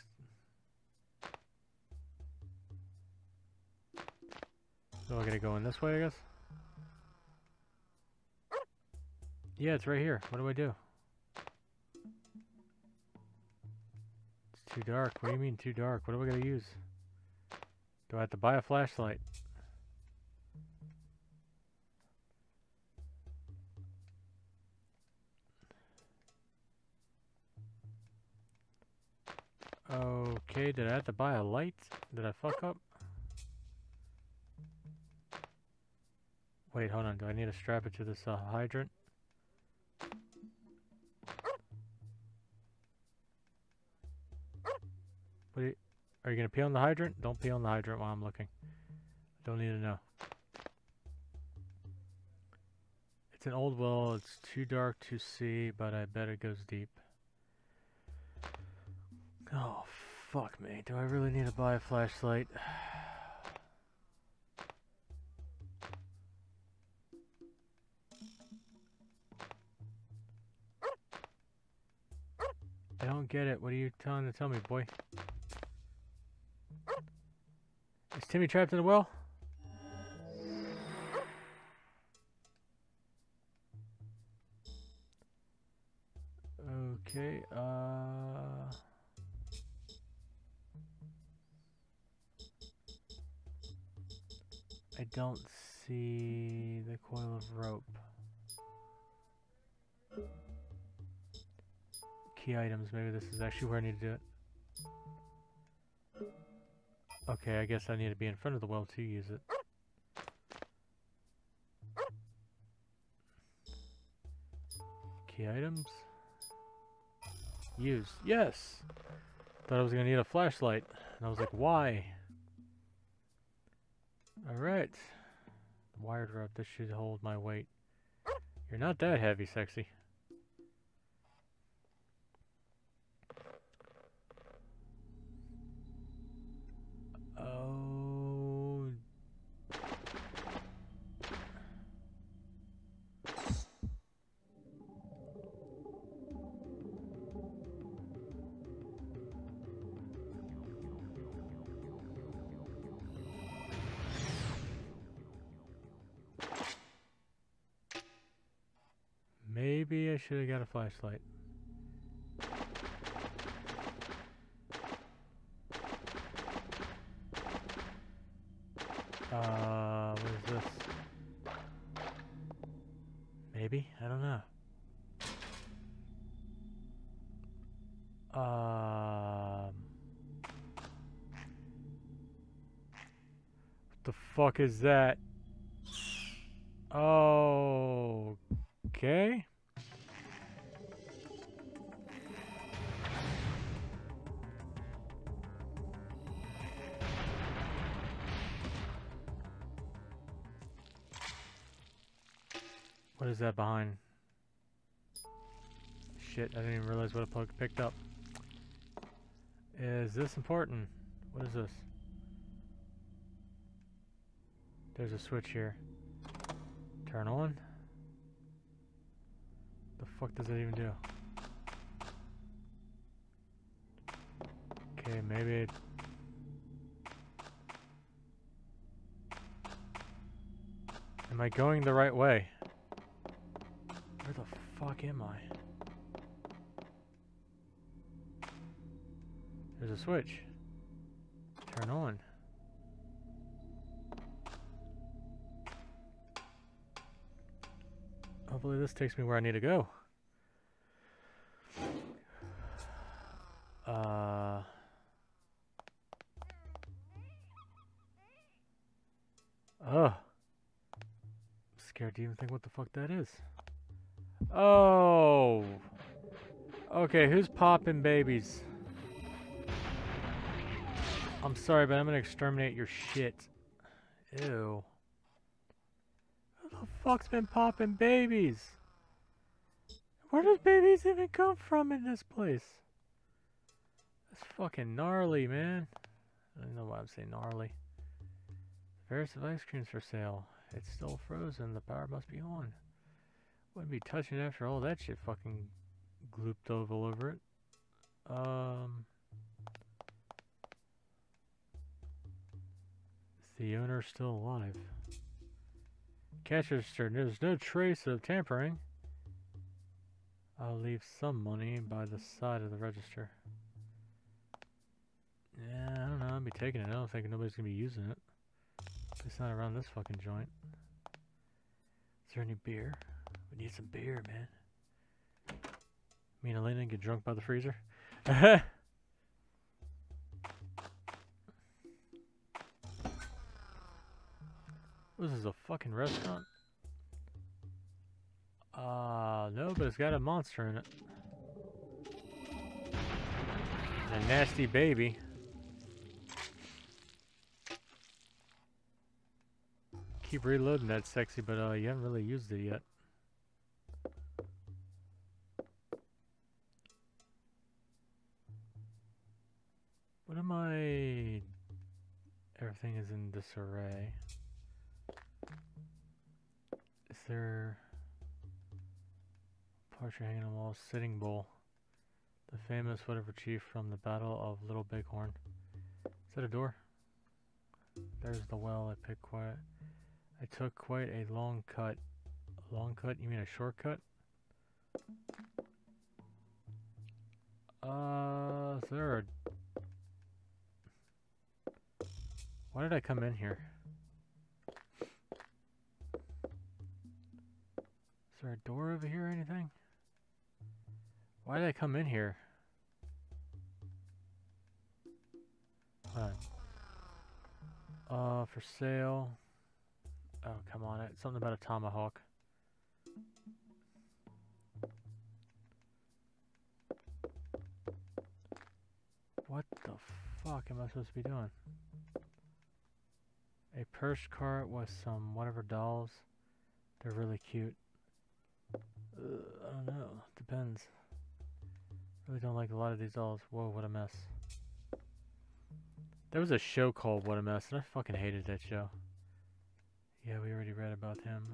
So I gotta go in this way, I guess? Yeah, it's right here. What do I do? It's too dark. What do you mean too dark? What do I gotta use? Do I have to buy a flashlight? Okay, did I have to buy a light? Did I fuck up? Wait, hold on. Do I need to strap it to this uh, hydrant? What are you, are you gonna pee on the hydrant? Don't pee on the hydrant while I'm looking. Don't need to know. It's an old well. It's too dark to see, but I bet it goes deep. Oh, fuck me. Do I really need to buy a flashlight? I don't get it. What are you trying to tell me, boy? Is Timmy trapped in a well? Okay, uh... don't see the coil of rope. Key items, maybe this is actually where I need to do it. Okay, I guess I need to be in front of the well to use it. Key items. Use. Yes! Thought I was gonna need a flashlight. And I was like, why? Alright. The wire rope. This should hold my weight. You're not that heavy, sexy. Flashlight. Uh, what is this? Maybe? I don't know. Um. What the fuck is that? Oh. What plug picked up. Is this important? What is this? There's a switch here. Turn on. The fuck does that even do? Okay, maybe it Am I going the right way? Where the fuck am I? There's a switch. Turn on. Hopefully this takes me where I need to go. Uh... Ugh. I'm scared to even think what the fuck that is. Oh. Okay, who's popping babies? I'm sorry, but I'm gonna exterminate your shit. Ew. Who the fuck's been popping babies? Where does babies even come from in this place? That's fucking gnarly, man. I don't know why I'm saying gnarly. Various of ice creams for sale. It's still frozen. The power must be on. Wouldn't be touching after all that shit fucking glooped all over it. Um, the owner still alive? Cash register. There's no trace of tampering. I'll leave some money by the side of the register. Yeah, I don't know. I'll be taking it. I don't think nobody's gonna be using it. It's not around this fucking joint. Is there any beer? We need some beer, man. Me and Alena get drunk by the freezer. this is a fucking restaurant. Uh, no, but it's got a monster in it. And a nasty baby. Keep reloading that sexy, but uh, you haven't really used it yet. What am I... Everything is in disarray. There... Portrait hanging on the wall, sitting bull. The famous whatever chief from the Battle of Little Bighorn. Is that a door? There's the well I picked quiet. I took quite a long cut. A long cut? You mean a shortcut? Uh, is there a... Why did I come in here? there a door over here or anything? Why did I come in here? Huh. Uh, for sale. Oh, come on. It's something about a tomahawk. What the fuck am I supposed to be doing? A purse cart with some whatever dolls. They're really cute. Uh, I don't know. Depends. Really don't like a lot of these dolls. Whoa, what a mess. There was a show called What a Mess, and I fucking hated that show. Yeah, we already read about him.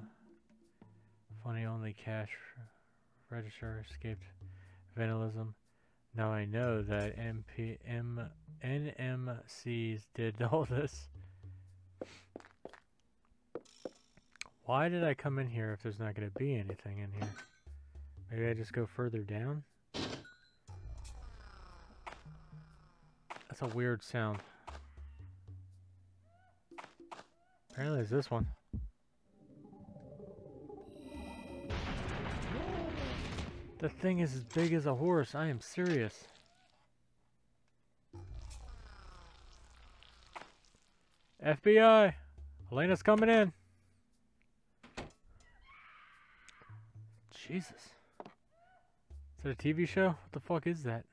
Funny only cash register escaped vandalism. Now I know that MP, M, NMCs did all this. Why did I come in here if there's not going to be anything in here? Maybe I just go further down? That's a weird sound. Apparently it's this one. The thing is as big as a horse. I am serious. FBI! Alena's coming in. Jesus. Is that a TV show? What the fuck is that?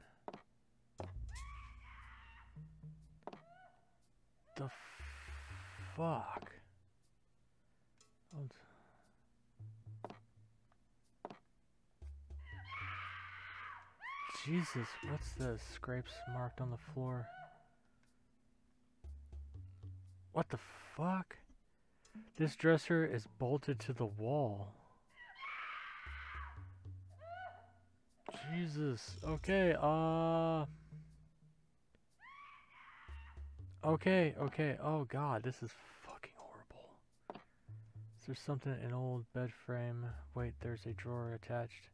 The fuck? Jesus, what's the Scrapes marked on the floor. What the fuck? This dresser is bolted to the wall. Jesus. Okay, uh... Okay, okay. Oh god, this is fucking horrible. Is there something, an old bed frame? Wait, there's a drawer attached.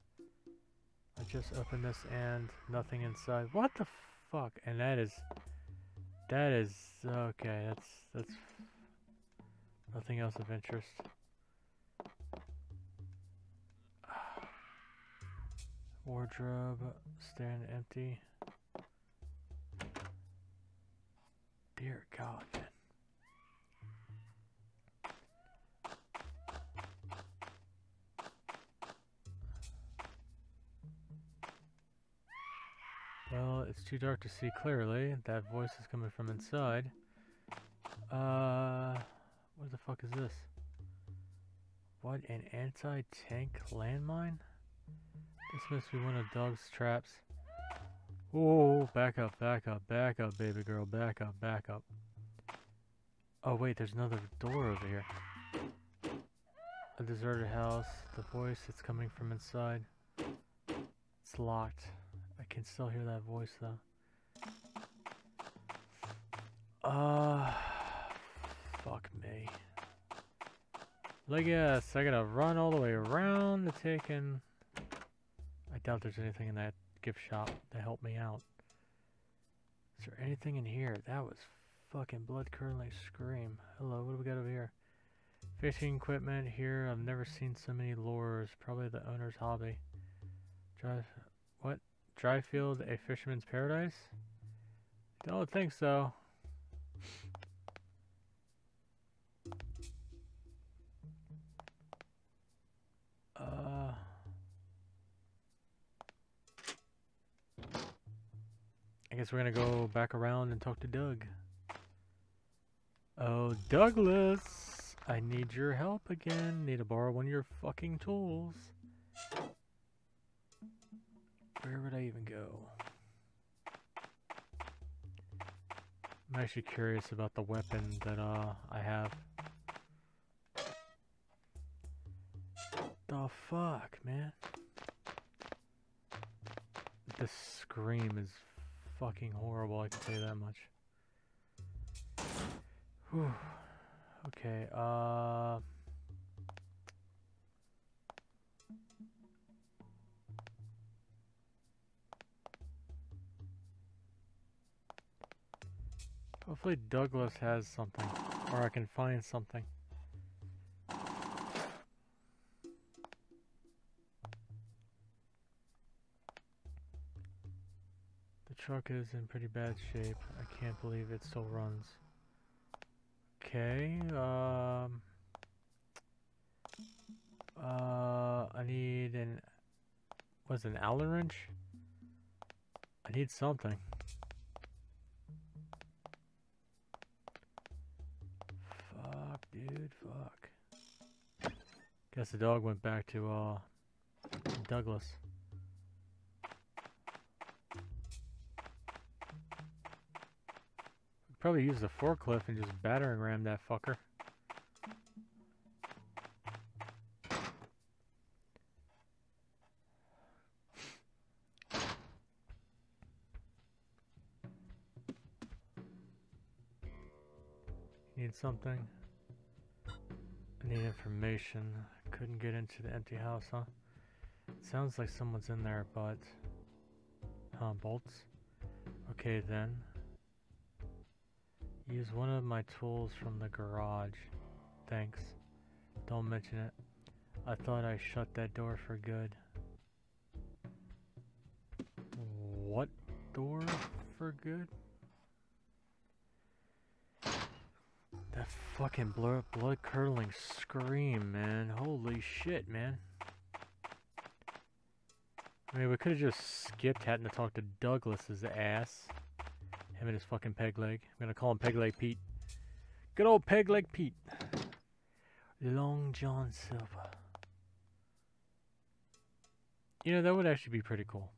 I just opened this and nothing inside. What the fuck? And that is... That is... Okay, that's... That's... Nothing else of interest. Wardrobe, stand empty. Dear God. Well, it's too dark to see clearly. That voice is coming from inside. Uh, what the fuck is this? What, an anti-tank landmine? This must be one of Doug's traps. Oh, back up, back up, back up, baby girl, back up, back up. Oh wait, there's another door over here. A deserted house. The voice, it's coming from inside. It's locked. I can still hear that voice though. Uh, fuck me. Like I gotta run all the way around the taken doubt there's anything in that gift shop to help me out. Is there anything in here? That was fucking blood curdling scream. Hello, what do we got over here? Fishing equipment here. I've never seen so many lures. Probably the owner's hobby. Drive, what? Dryfield, a fisherman's paradise? Don't think so. Guess we're gonna go back around and talk to Doug. Oh, Douglas! I need your help again. Need to borrow one of your fucking tools. Where would I even go? I'm actually curious about the weapon that uh I have. The fuck, man? The scream is fucking horrible, I can tell you that much. Whew. Okay, uh... Hopefully Douglas has something, or I can find something. truck is in pretty bad shape. I can't believe it still runs. Okay, um... Uh, I need an... Was an Allen wrench? I need something. Fuck, dude, fuck. Guess the dog went back to, uh, Douglas. Probably use the forklift and just battering ram that fucker. Need something? I need information. Couldn't get into the empty house, huh? It sounds like someone's in there, but... Huh, bolts? Okay then. Use one of my tools from the garage. Thanks. Don't mention it. I thought I shut that door for good. What door for good? That fucking blood, blood curdling scream, man. Holy shit, man. I mean, we could have just skipped having to talk to Douglas's ass. Him and his fucking peg leg. I'm gonna call him Peg Leg Pete. Good old Peg Leg Pete. Long John Silver. You know, that would actually be pretty cool.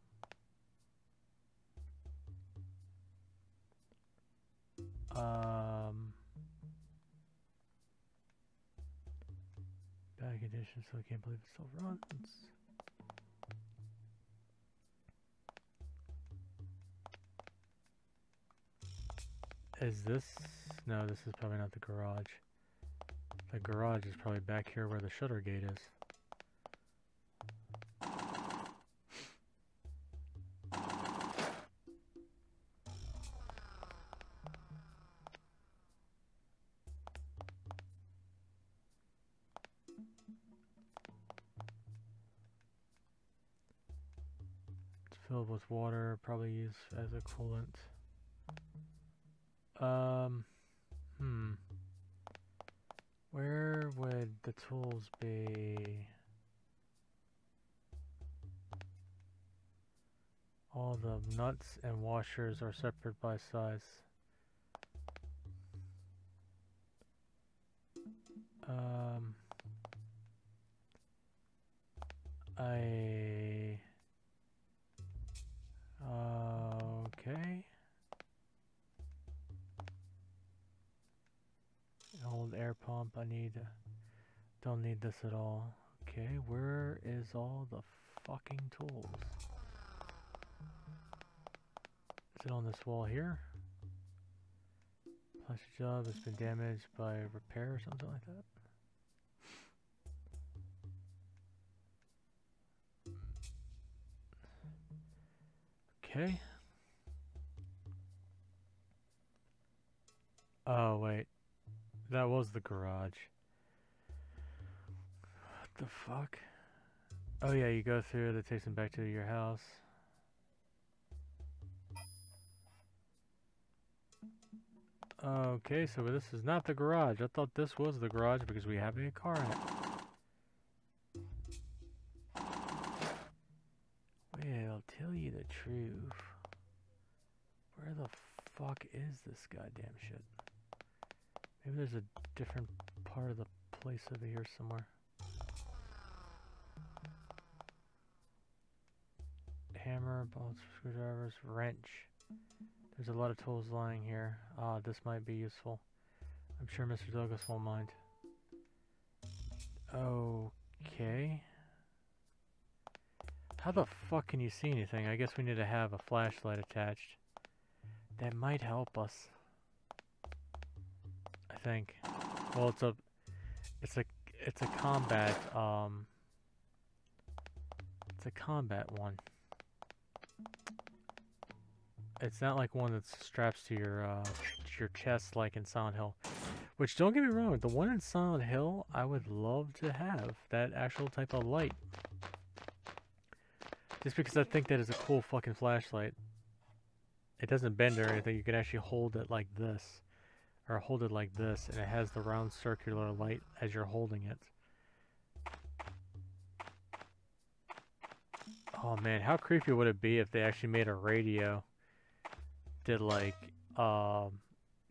Um... Bad condition, so I can't believe it still runs. Is this? No, this is probably not the garage. The garage is probably back here where the shutter gate is. It's filled with water, probably used as a coolant. Um, hmm. Where would the tools be? All the nuts and washers are separate by size. Um, I Okay. Old air pump. I need. Don't need this at all. Okay, where is all the fucking tools? Is it on this wall here? Plastic job has been damaged by repair or something like that. Okay. Oh, wait. That was the garage. What the fuck? Oh yeah, you go through, that takes them back to your house. Okay, so this is not the garage. I thought this was the garage because we have a car in it. Well, tell you the truth. Where the fuck is this goddamn shit? Maybe there's a different part of the place over here somewhere. Hammer, bolts, screwdrivers, wrench. There's a lot of tools lying here. Ah, this might be useful. I'm sure Mr. Douglas won't mind. Okay. How the fuck can you see anything? I guess we need to have a flashlight attached. That might help us. Think. Well, it's a, it's a, it's a combat, um, it's a combat one. It's not like one that straps to your, uh, to your chest like in Silent Hill. Which, don't get me wrong, the one in Silent Hill, I would love to have that actual type of light. Just because I think that is a cool fucking flashlight. It doesn't bend or anything. You can actually hold it like this. Or hold it like this. And it has the round circular light as you're holding it. Oh man, how creepy would it be if they actually made a radio that like, um,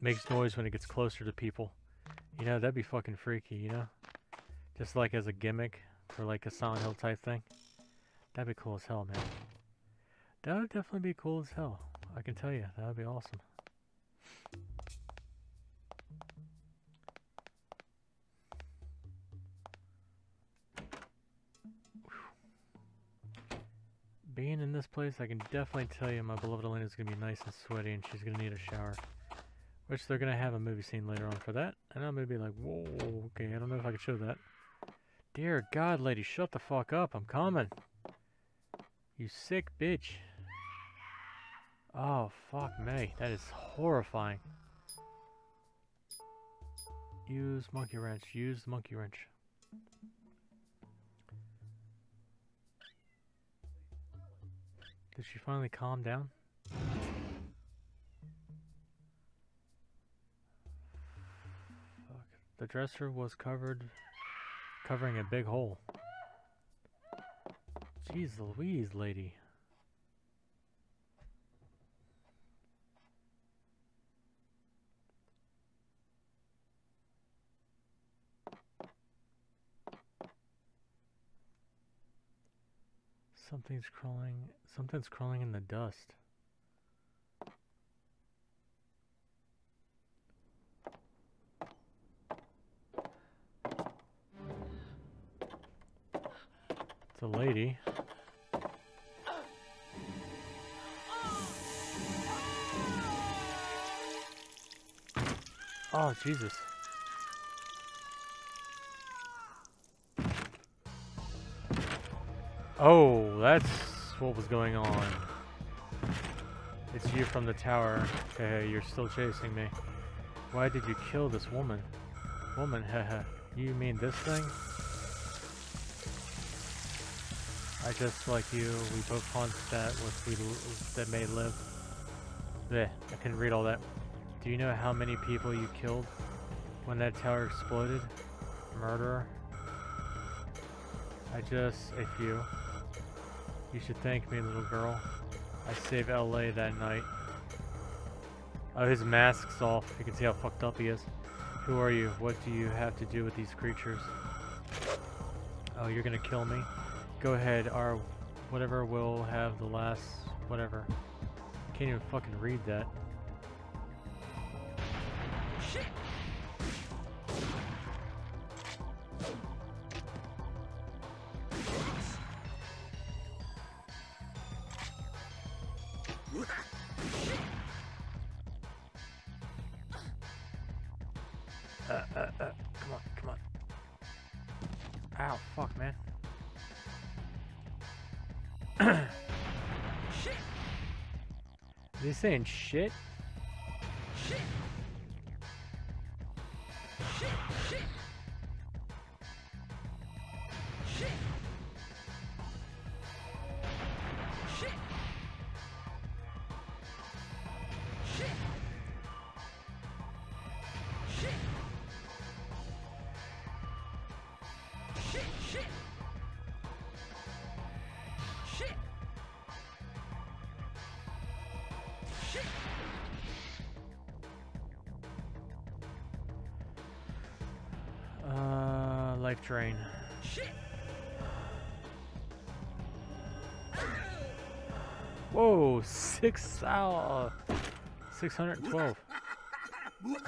makes noise when it gets closer to people. You know, that'd be fucking freaky, you know? Just like as a gimmick for like a Silent Hill type thing. That'd be cool as hell, man. That would definitely be cool as hell. I can tell you, that would be awesome. Being in this place, I can definitely tell you my beloved Alena's gonna be nice and sweaty and she's gonna need a shower. Which they're gonna have a movie scene later on for that. And I'm gonna be like, whoa, okay, I don't know if I can show that. Dear God, lady, shut the fuck up. I'm coming. You sick bitch. Oh, fuck me. That is horrifying. Use monkey wrench. Use the monkey wrench. Did she finally calm down? Fuck. The dresser was covered, covering a big hole. Jeez Louise, lady. Something's crawling. Something's crawling in the dust. It's a lady. Oh, Jesus. Oh, that's what was going on. It's you from the tower. Hey, you're still chasing me. Why did you kill this woman? Woman, haha. you mean this thing? I just, like you, we both hunt that which we that may live. Bleh, I couldn't read all that. Do you know how many people you killed when that tower exploded? Murderer? I just, a few. You should thank me, little girl. I saved LA that night. Oh, his mask's off. You can see how fucked up he is. Who are you? What do you have to do with these creatures? Oh, you're gonna kill me? Go ahead, our whatever will have the last whatever. Can't even fucking read that. Saying shit? Drain. Whoa, six uh, 612.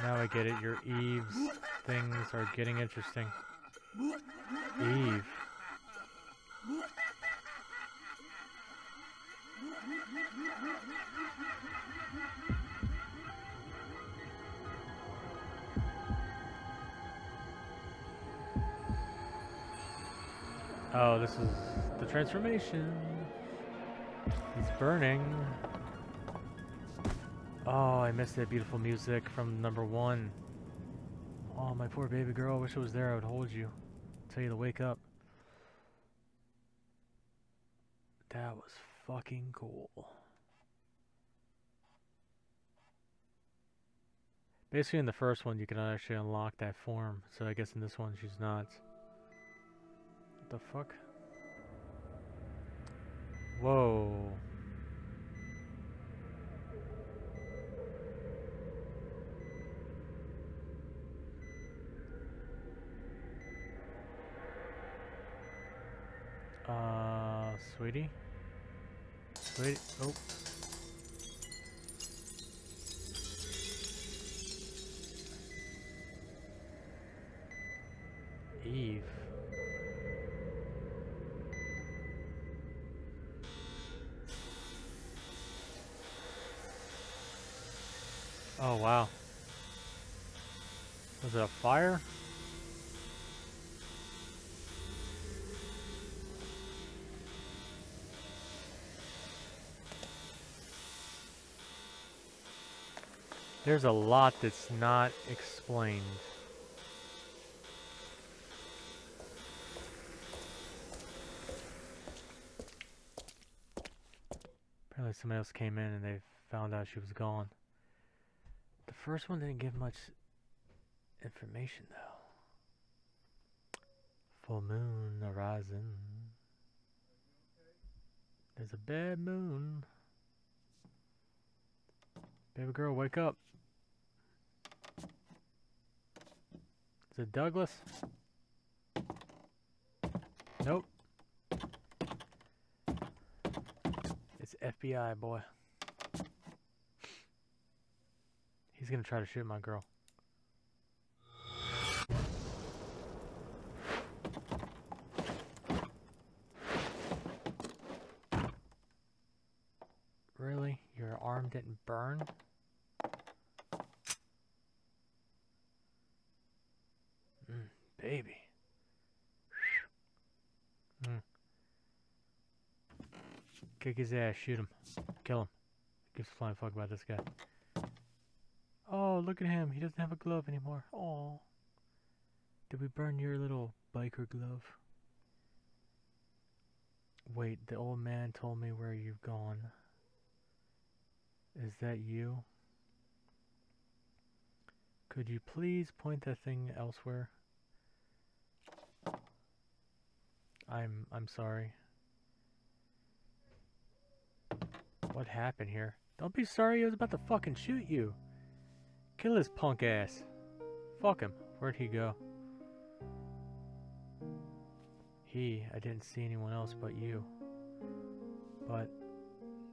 Now I get it. Your Eve's things are getting interesting. Eve. Transformation. He's burning. Oh, I missed that beautiful music from number one. Oh, my poor baby girl. I wish I was there. I would hold you. Tell you to wake up. That was fucking cool. Basically, in the first one, you can actually unlock that form. So I guess in this one, she's not. What the fuck? Whoa. Uh, sweetie? Sweetie? Oh. Eve. Oh, wow. Was it a fire? There's a lot that's not explained. Apparently somebody else came in and they found out she was gone. First one didn't give much information though. Full moon horizon. There's a bad moon. Baby girl, wake up. Is it Douglas? Nope. It's FBI, boy. He's gonna try to shoot my girl. Really? Your arm didn't burn? Mm, baby. Mm. Kick his ass, shoot him, kill him. Gives a flying fuck about this guy. Oh, look at him. He doesn't have a glove anymore. Oh. Did we burn your little biker glove? Wait, the old man told me where you've gone. Is that you? Could you please point that thing elsewhere? I'm I'm sorry. What happened here? Don't be sorry, I was about to fucking shoot you. Kill his punk ass. Fuck him. Where'd he go? He, I didn't see anyone else but you. But,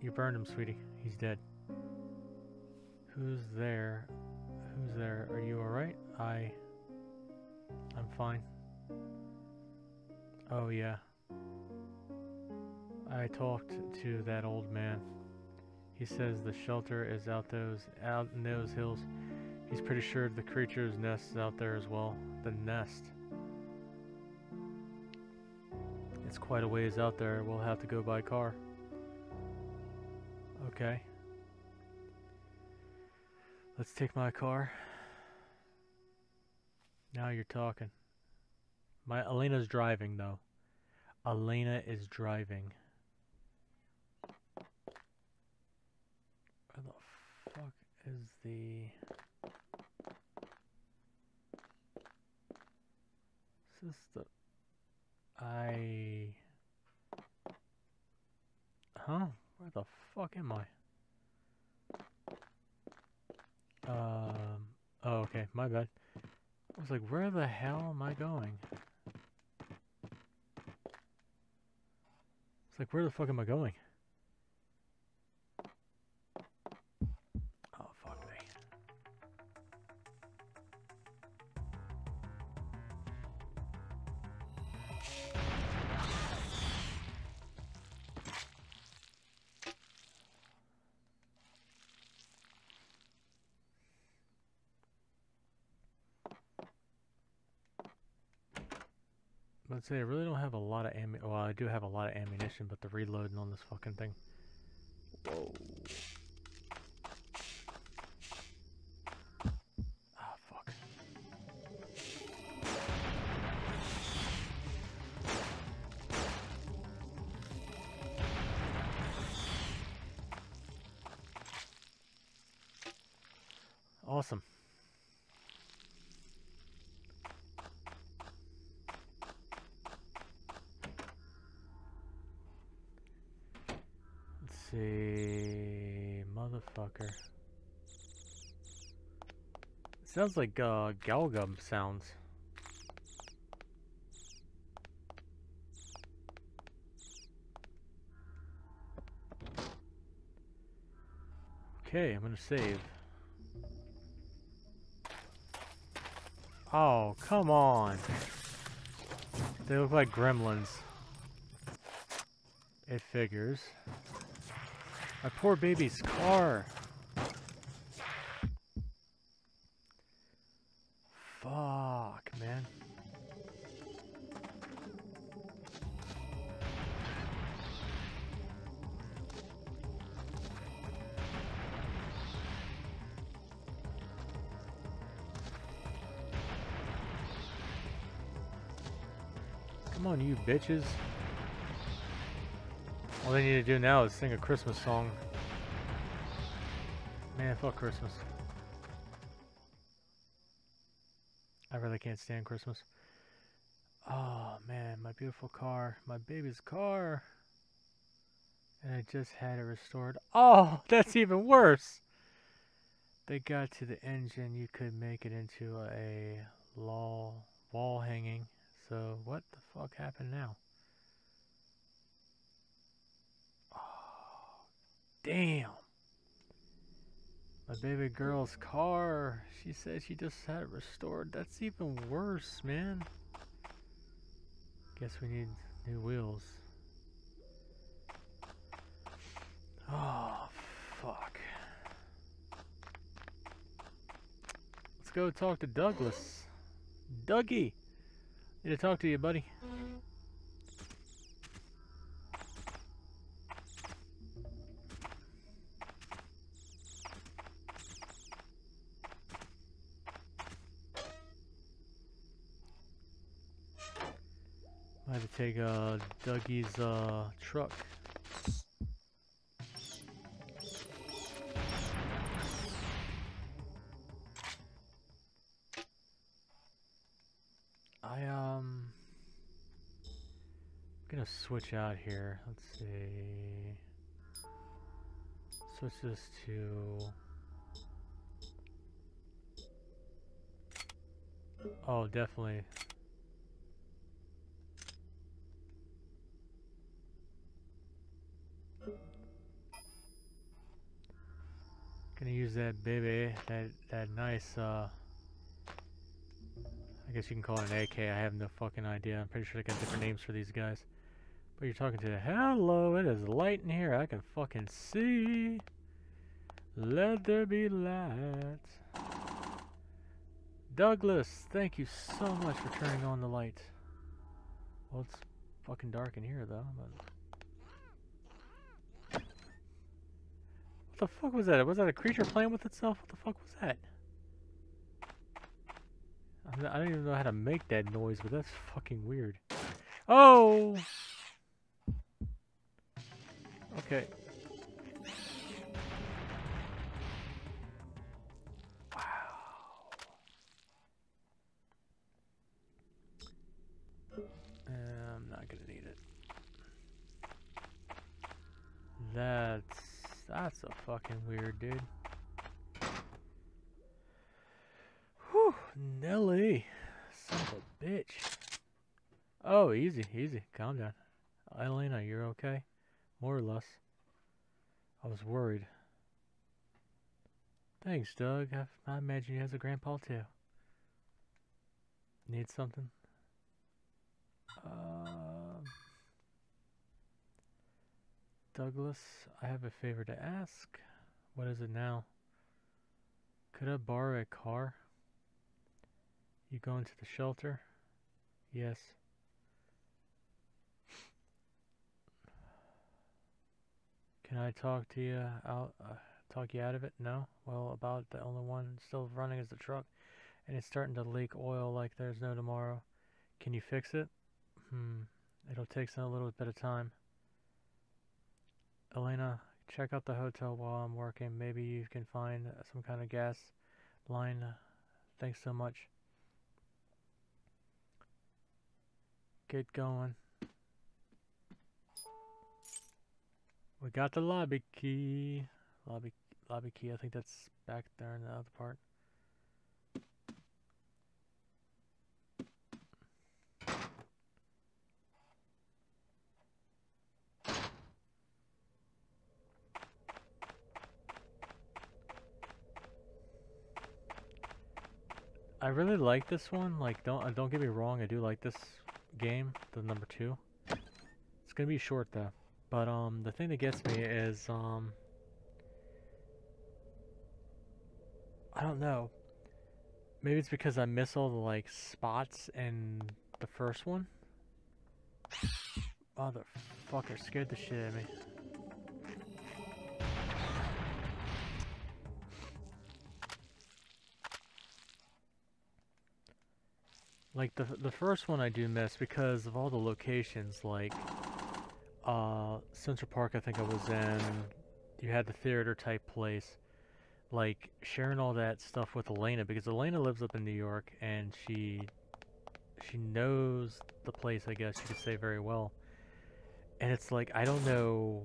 you burned him, sweetie. He's dead. Who's there? Who's there? Are you alright? I... I'm fine. Oh, yeah. I talked to that old man. He says the shelter is out those out in those hills. He's pretty sure the creature's nest is out there as well. The nest. It's quite a ways out there. We'll have to go by car. Okay. Let's take my car. Now you're talking. My Alena's driving though. Alena is driving. Where the fuck is the... Is the... I... Huh? Where the fuck am I? Um... Oh, okay. My bad. I was like, where the hell am I going? It's like, where the fuck am I going? Say I really don't have a lot of ammu- well, I do have a lot of ammunition, but the reloading on this fucking thing. Sounds like uh, Galgum sounds. Okay, I'm gonna save. Oh, come on. They look like gremlins. It figures. My poor baby's car. Bitches. All they need to do now is sing a Christmas song. Man, fuck Christmas. I really can't stand Christmas. Oh man, my beautiful car. My baby's car. And I just had it restored. Oh, that's even worse! They got to the engine, you could make it into a wall, wall hanging. So, what the fuck happened now? Oh, damn! My baby girl's car. She said she just had it restored. That's even worse, man. Guess we need new wheels. Oh, fuck. Let's go talk to Douglas. Dougie! Need to talk to you, buddy. I have to take uh, Dougie's uh, truck. Switch out here. Let's see. Switch this to Oh, definitely. Gonna use that baby, that that nice uh I guess you can call it an AK, I have no fucking idea. I'm pretty sure they got different names for these guys. But you're talking to hello, it is light in here, I can fucking see. Let there be light. Douglas, thank you so much for turning on the light. Well, it's fucking dark in here though. But what the fuck was that? Was that a creature playing with itself? What the fuck was that? I don't even know how to make that noise, but that's fucking weird. Oh! Okay. Wow. I'm not gonna need it. That's that's a fucking weird dude. Whew, Nelly. Son of a bitch. Oh, easy, easy. Calm down. Alena, you're okay? More or less. I was worried. Thanks, Doug. I, I imagine he has a grandpa too. Need something? Uh, Douglas, I have a favor to ask. What is it now? Could I borrow a car? You going to the shelter? Yes. Can I talk to you out, uh, talk you out of it? No? Well, about the only one still running is the truck, and it's starting to leak oil like there's no tomorrow. Can you fix it? Hmm, it'll take some a little bit of time. Alena, check out the hotel while I'm working. Maybe you can find some kind of gas line. Thanks so much. Get going. We got the lobby key. Lobby lobby key, I think that's back there in the other part. I really like this one. Like, don't uh, don't get me wrong, I do like this game, the number two. It's gonna be short though. But um, the thing that gets me is um, I don't know. Maybe it's because I miss all the like spots in the first one. Motherfucker scared the shit out of me. Like the the first one I do miss because of all the locations like uh Central Park I think I was in you had the theater type place like sharing all that stuff with Alena because Alena lives up in New York and she she knows the place I guess you could say very well and it's like I don't know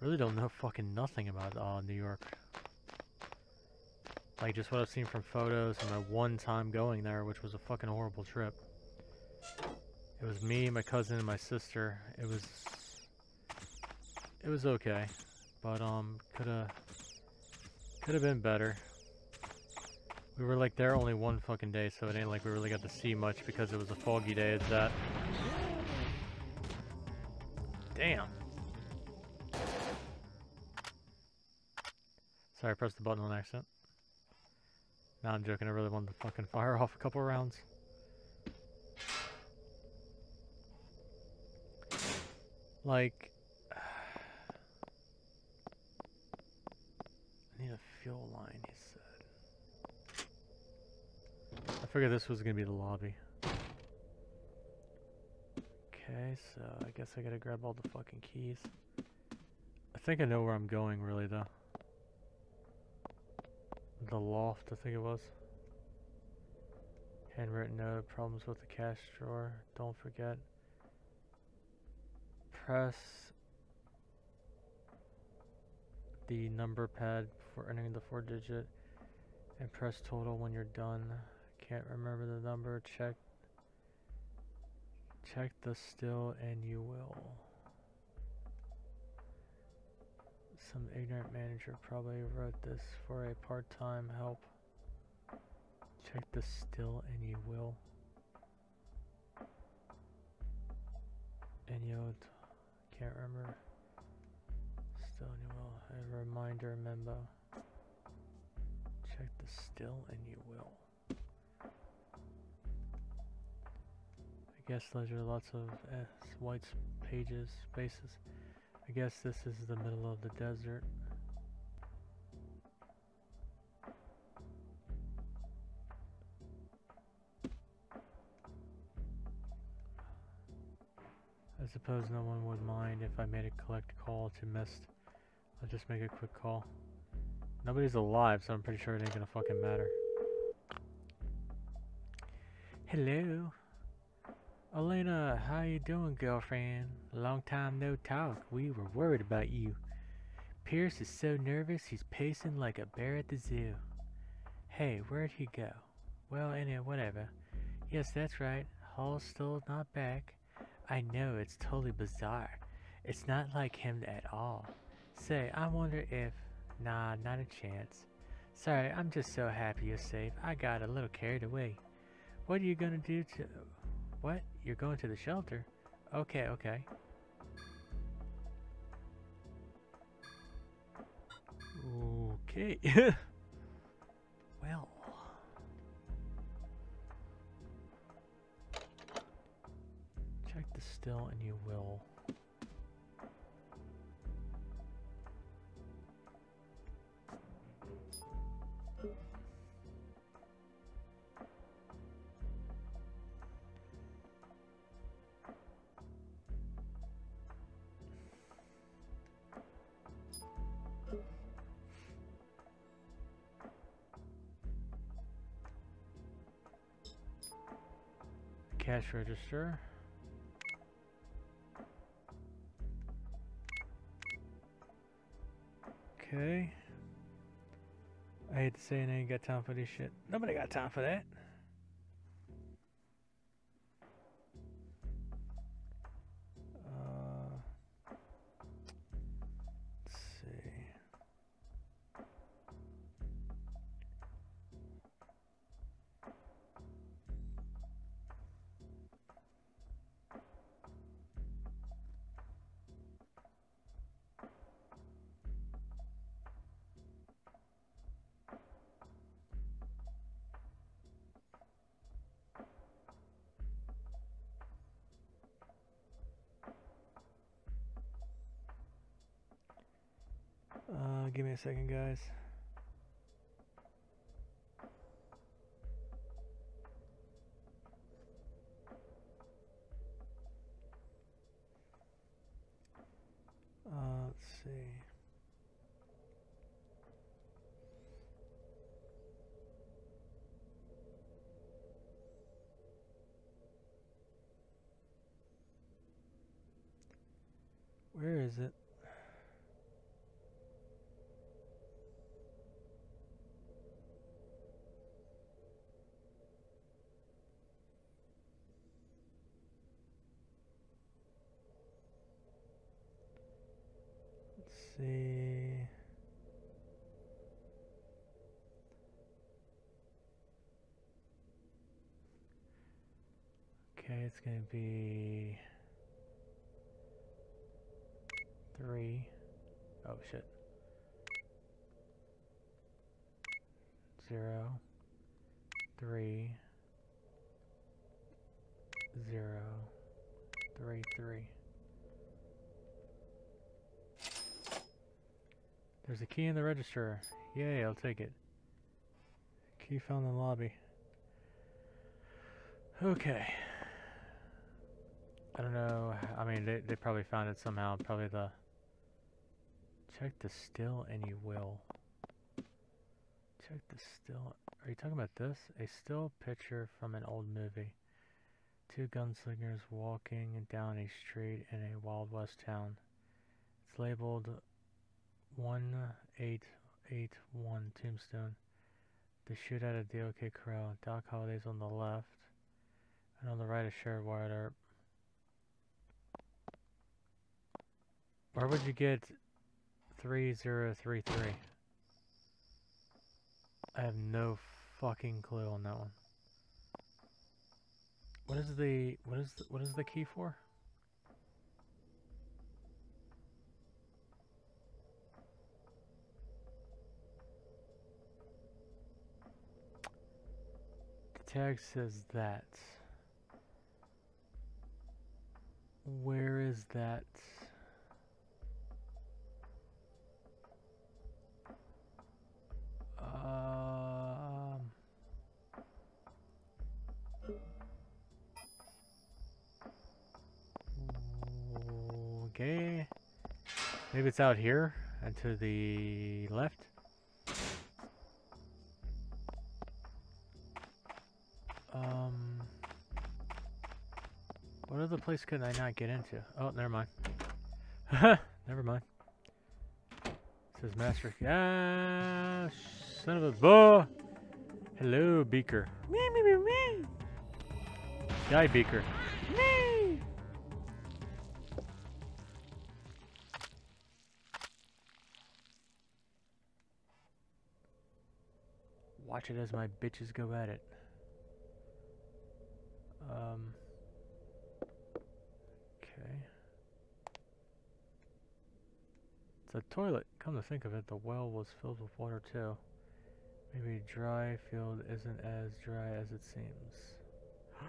really don't know fucking nothing about uh, New York like just what I've seen from photos and my one time going there, which was a fucking horrible trip. It was me, my cousin, and my sister. It was it was okay, but um, could have could have been better. We were like there only one fucking day, so it ain't like we really got to see much because it was a foggy day. It's that. Damn. Sorry, I pressed the button on accident. No, I'm joking. I really wanted to fucking fire off a couple rounds. Like... I need a fuel line, he said. I figured this was gonna be the lobby. Okay, so I guess I gotta grab all the fucking keys. I think I know where I'm going, really, though the loft, I think it was. Handwritten note, problems with the cash drawer. Don't forget. Press the number pad for entering the four digit and press total when you're done. Can't remember the number, check check the still and you will. Some ignorant manager probably wrote this for a part-time help. Check the still and you will. And you can't remember. Still and you will. A reminder memo. Check the still and you will. I guess those are lots of S, white pages, spaces. I guess this is the middle of the desert. Suppose no one would mind if I made a collect call to Mist. I'll just make a quick call. Nobody's alive, so I'm pretty sure it ain't gonna fucking matter. Hello. Alena, how you doing, girlfriend? Long time no talk. We were worried about you. Pierce is so nervous he's pacing like a bear at the zoo. Hey, where'd he go? Well, anyway, whatever. Yes, that's right. Hall's still not back. I know, it's totally bizarre. It's not like him at all. Say, I wonder if... Nah, not a chance. Sorry, I'm just so happy you're safe. I got a little carried away. What are you gonna do to... What? You're going to the shelter? Okay, okay. Okay. well. Still and you will. cash register. Okay. I hate to say it, I ain't got time for this shit. Nobody got time for that. Give me a second, guys. Uh, let's see. Where is it? See. Okay, it's gonna be three. Oh shit. Zero, three, zero, three, three. There's a key in the register. Yay, I'll take it. Key found in the lobby. Okay. I don't know. I mean, they, they probably found it somehow. Probably the. Check the still and you will. Check the still. Are you talking about this? A still picture from an old movie. Two gunslingers walking down a street in a Wild West town. It's labeled 1881 Tombstone. The shootout at the OK Corral. Doc Holliday's on the left. And on the right is Sheriff Wyatt Earp. Where would you get 3033? I have no fucking clue on that one. What is the what is the, what is the key for? Tag says that. Where is that? Um, okay. Maybe it's out here and to the left. What other place could I not get into? Oh, never mind. never mind. It says master. Ah, son of a boy. Hello, Beaker. Me, me, me, me. Guy Beaker. Me. Watch it as my bitches go at it. Um. Okay. A toilet. Come to think of it, the well was filled with water too. Maybe dry field isn't as dry as it seems.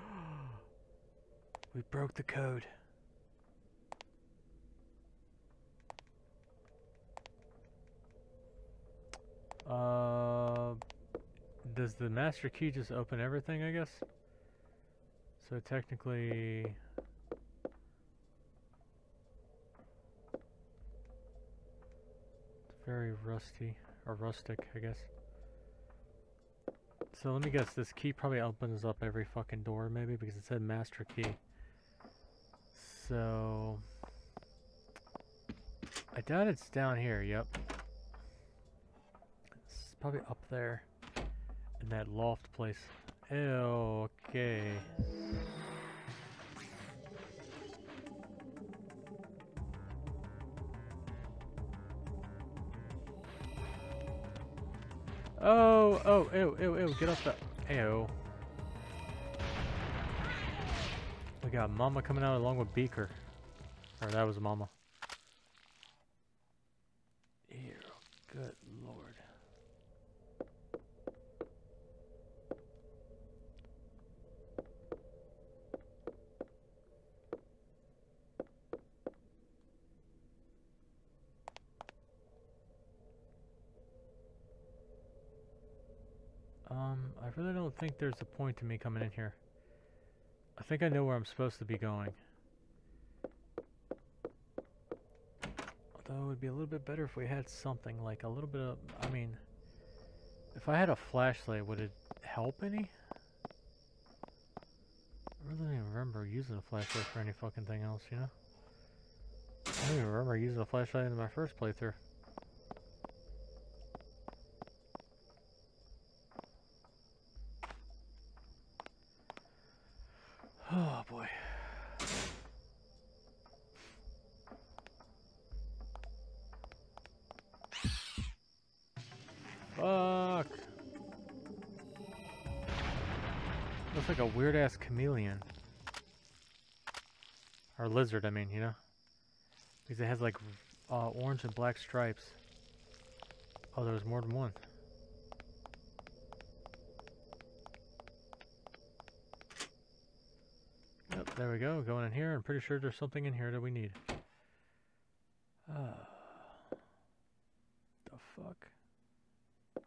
we broke the code. Uh, does the master key just open everything, I guess? So technically... very rusty, or rustic, I guess. So let me guess, this key probably opens up every fucking door, maybe, because it said master key. So... I doubt it's down here, yep. It's probably up there, in that loft place. Ew, okay. Oh, oh, ew, ew, ew, get off that. Ew. We got Mama coming out along with Beaker. Or that was Mama. Ew, good lord. Um, I really don't think there's a point to me coming in here. I think I know where I'm supposed to be going. Although it would be a little bit better if we had something, like a little bit of, I mean, if I had a flashlight, would it help any? I really don't even remember using a flashlight for any fucking thing else, you know? I don't even remember using a flashlight in my first playthrough. Looks like a weird ass chameleon. Or lizard, I mean, you know? Because it has like uh, orange and black stripes. Oh, there's more than one. Yep, there we go. Going in here. I'm pretty sure there's something in here that we need. Uh, the fuck? A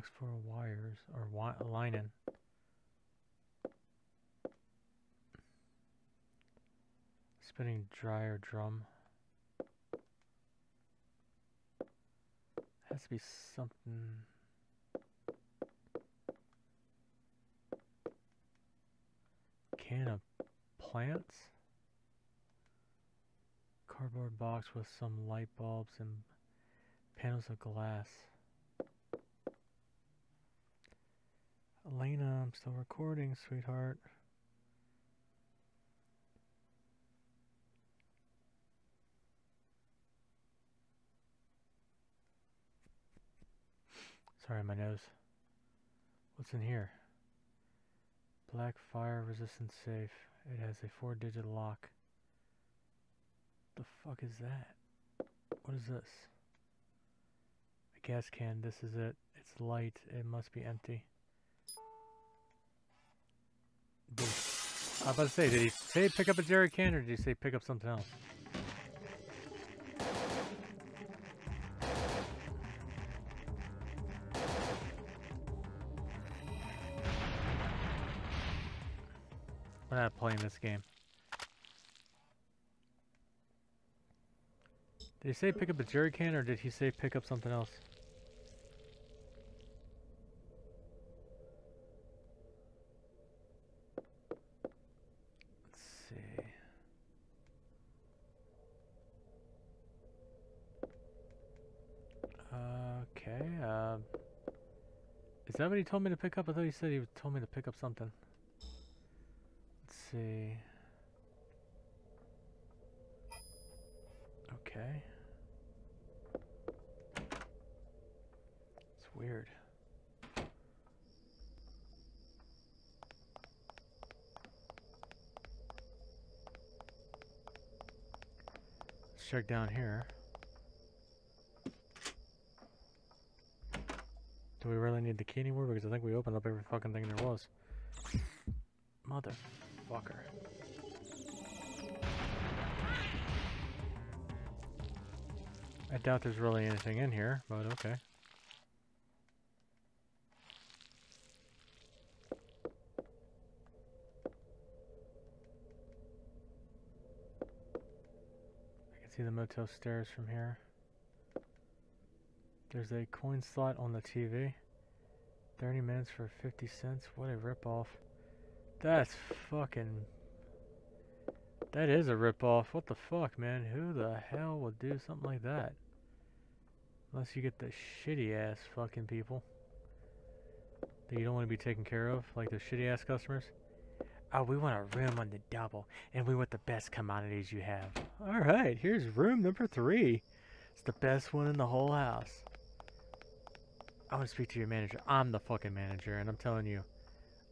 box of wires or wi lining. Spinning dryer drum. Has to be something. Can of plants? Cardboard box with some light bulbs and panels of glass. Alena, I'm still recording, sweetheart. Sorry, my nose. What's in here? Black fire resistant safe. It has a four digit lock. The fuck is that? What is this? A gas can. This is it. It's light. It must be empty. I was about to say, did he say pick up a jerry can or did he say pick up something else? We're not playing this game. Did he say pick up a jerry can or did he say pick up something else? Let's see. Okay, uh, is that what he told me to pick up? I thought he said he told me to pick up something. Let's see. Okay. It's weird. Let's check down here. Do we really need the key anymore? Because I think we opened up every fucking thing there was. Motherfucker. I doubt there's really anything in here, but okay. I can see the motel stairs from here. There's a coin slot on the TV. 30 minutes for 50 cents. What a ripoff. That's fucking... That is a ripoff. What the fuck, man? Who the hell would do something like that? Unless you get the shitty ass fucking people. That you don't want to be taken care of. Like the shitty ass customers. Oh, we want a room on the double. And we want the best commodities you have. Alright, here's room number three. It's the best one in the whole house. I want to speak to your manager. I'm the fucking manager, and I'm telling you,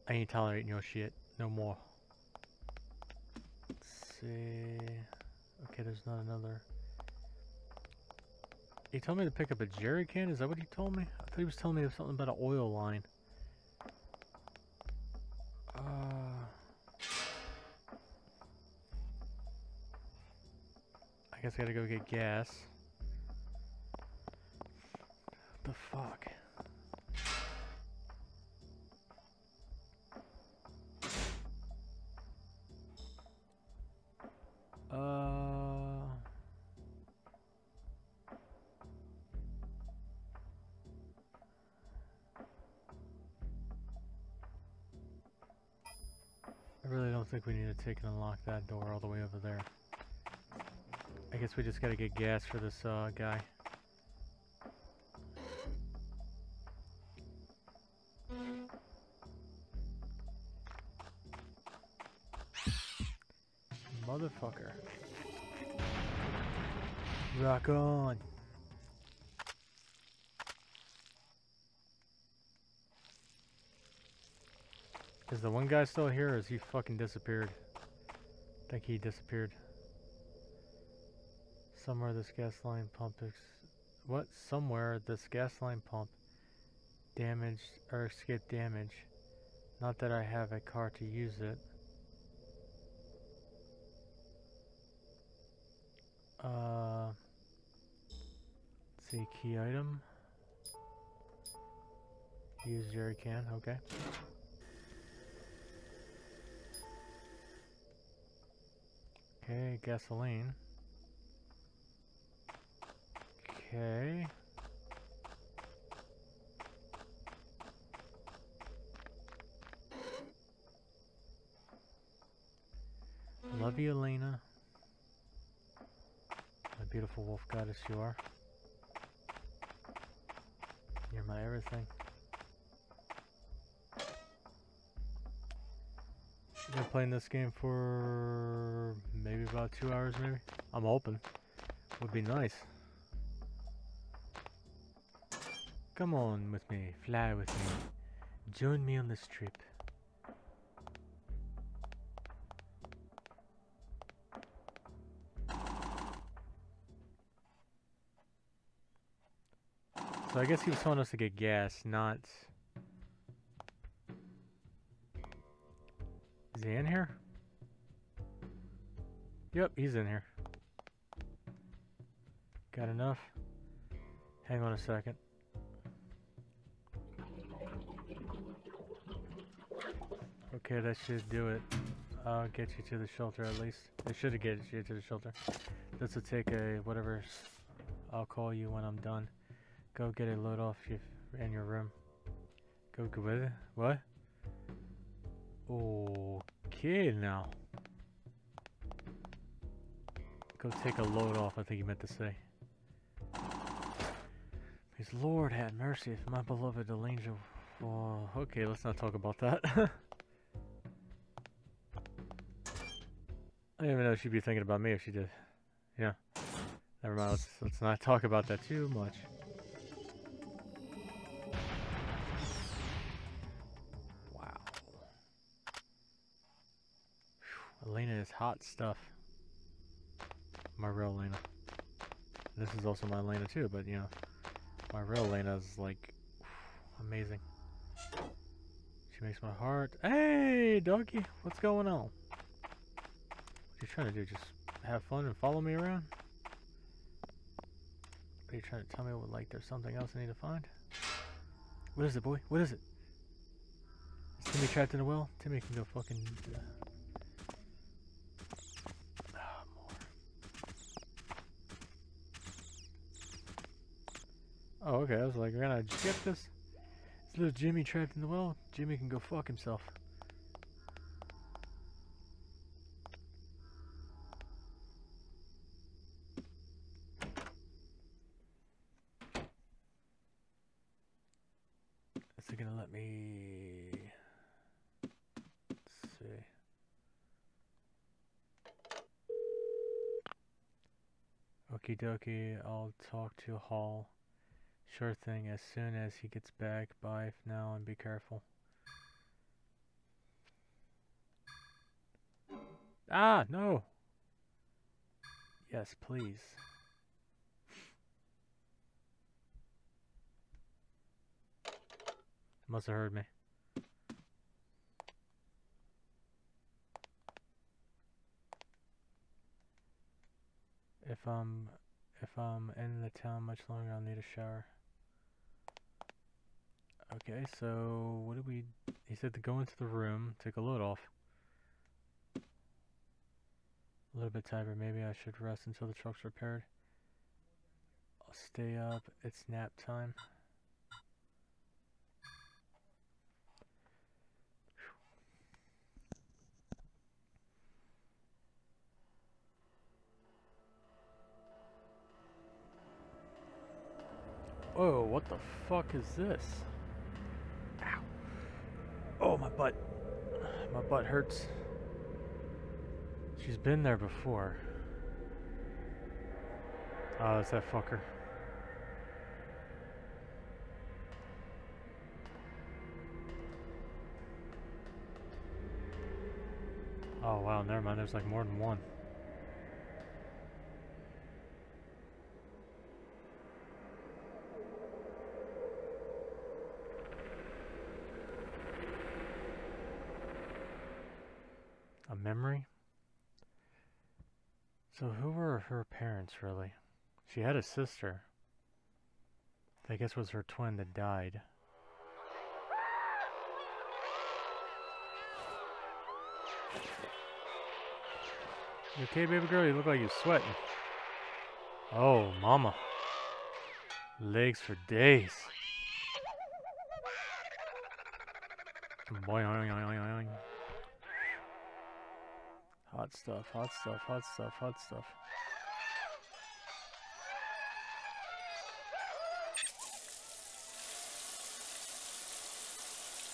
I ain't tolerating your shit no more. Let's see. Okay, there's not another. He told me to pick up a jerry can. Is that what he told me? I thought he was telling me something about an oil line. Uh. I guess I gotta go get gas. What the fuck? Take and unlock that door all the way over there. I guess we just gotta get gas for this uh, guy. Motherfucker. Rock on. Is the one guy still here or is he fucking disappeared? Think he disappeared. Somewhere this gas line pump is... What? Somewhere this gas line pump damaged or escaped damage. Not that I have a car to use it. Uh, let's see, key item. Use jerry can, okay. Okay, gasoline. Okay. Love you, Alena. My beautiful wolf goddess you are. You're my everything. Been playing this game for maybe about two hours, maybe. I'm hoping. Would be nice. Come on with me, fly with me. Join me on this trip. So I guess he was telling us to get gas, not... Is he in here? Yep, he's in here. Got enough? Hang on a second. Okay, that should do it. I'll get you to the shelter at least. It should have get you to the shelter. This will take a whatever. I'll call you when I'm done. Go get a load off you in your room. Go get with it. What? Okay now. Go take a load off, I think he meant to say. His Lord had mercy if my beloved Alena. Oh, okay, let's not talk about that. I didn't even know if she'd be thinking about me if she did. Yeah. Never mind, let's, let's not talk about that too much. Hot stuff. My real Alena. This is also my Alena too, but you know, my real Alena is like amazing. She makes my heart. Hey, doggy, what's going on? What are you trying to do? Just have fun and follow me around? Are you trying to tell me what, like, there's something else I need to find? What is it, boy? What is it? Is Timmy trapped in a well? Timmy can go fucking... Uh... Oh, okay. I was like, we're gonna get this. Is little Jimmy trapped in the well? Jimmy can go fuck himself. Is it gonna let me? Let's see. Okie dokie, I'll talk to Hall. Sure thing, as soon as he gets back. Bye now and be careful. Ah, no! Yes, please. Must have heard me. If I'm if I'm in the town much longer, I'll need a shower. Okay, so what did we... He said to go into the room, take a load off. A little bit tired, maybe I should rest until the truck's repaired. I'll stay up, it's nap time. Whoa, what the fuck is this? Oh, my butt. My butt hurts. She's been there before. Oh, it's that fucker. Oh wow, never mind, there's like more than one. Memory? So who were her parents really? She had a sister. I guess was her twin that died. You okay, baby girl? You look like you're sweating. Oh, mama. Legs for days. Boing, Hot stuff, hot stuff, hot stuff, hot stuff.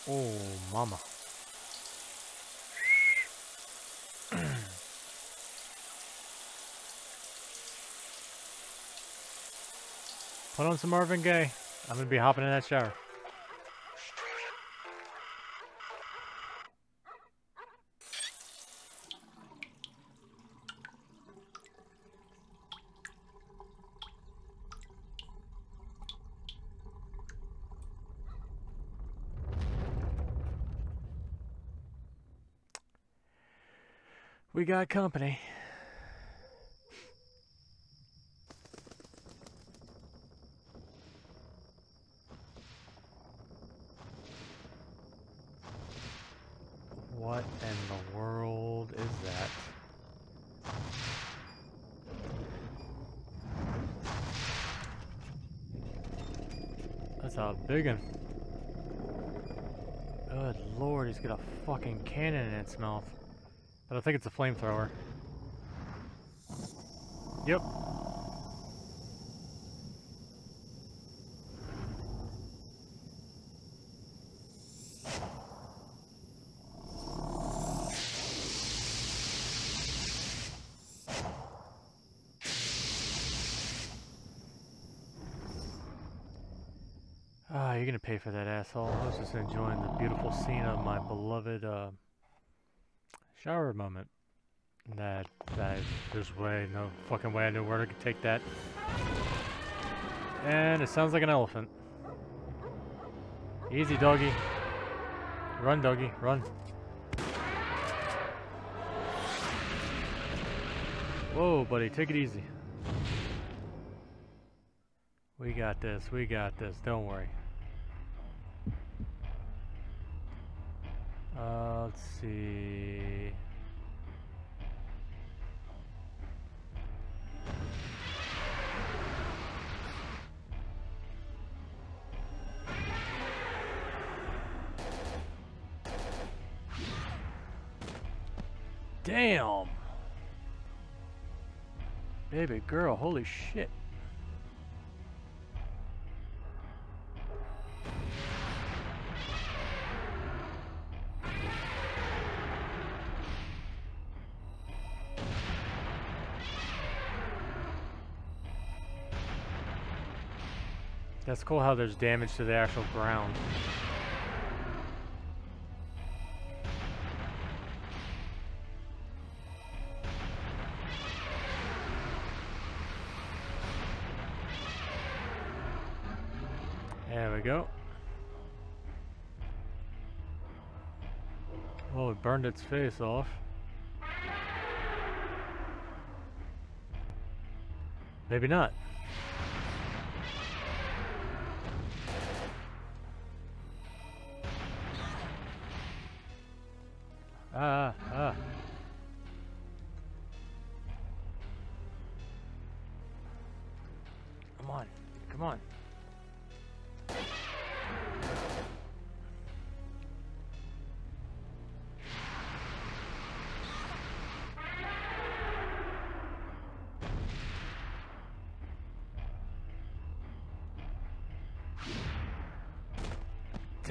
Oh, mama. Put on some Marvin Gaye. I'm gonna be hopping in that shower. We got company. What in the world is that? That's a big one. Good lord, he's got a fucking cannon in its mouth. I think it's a flamethrower. Yep. Ah, you're gonna pay for that, asshole. I was just enjoying the beautiful scene of my beloved, uh, shower moment. That, that, there's way, no fucking way I knew where to take that. And it sounds like an elephant. Easy, doggy. Run, doggy, run. Whoa, buddy, take it easy. We got this, we got this, don't worry. Let's see. Damn! Baby girl, holy shit. That's cool how there's damage to the actual ground. There we go. Oh, it burned its face off. Maybe not.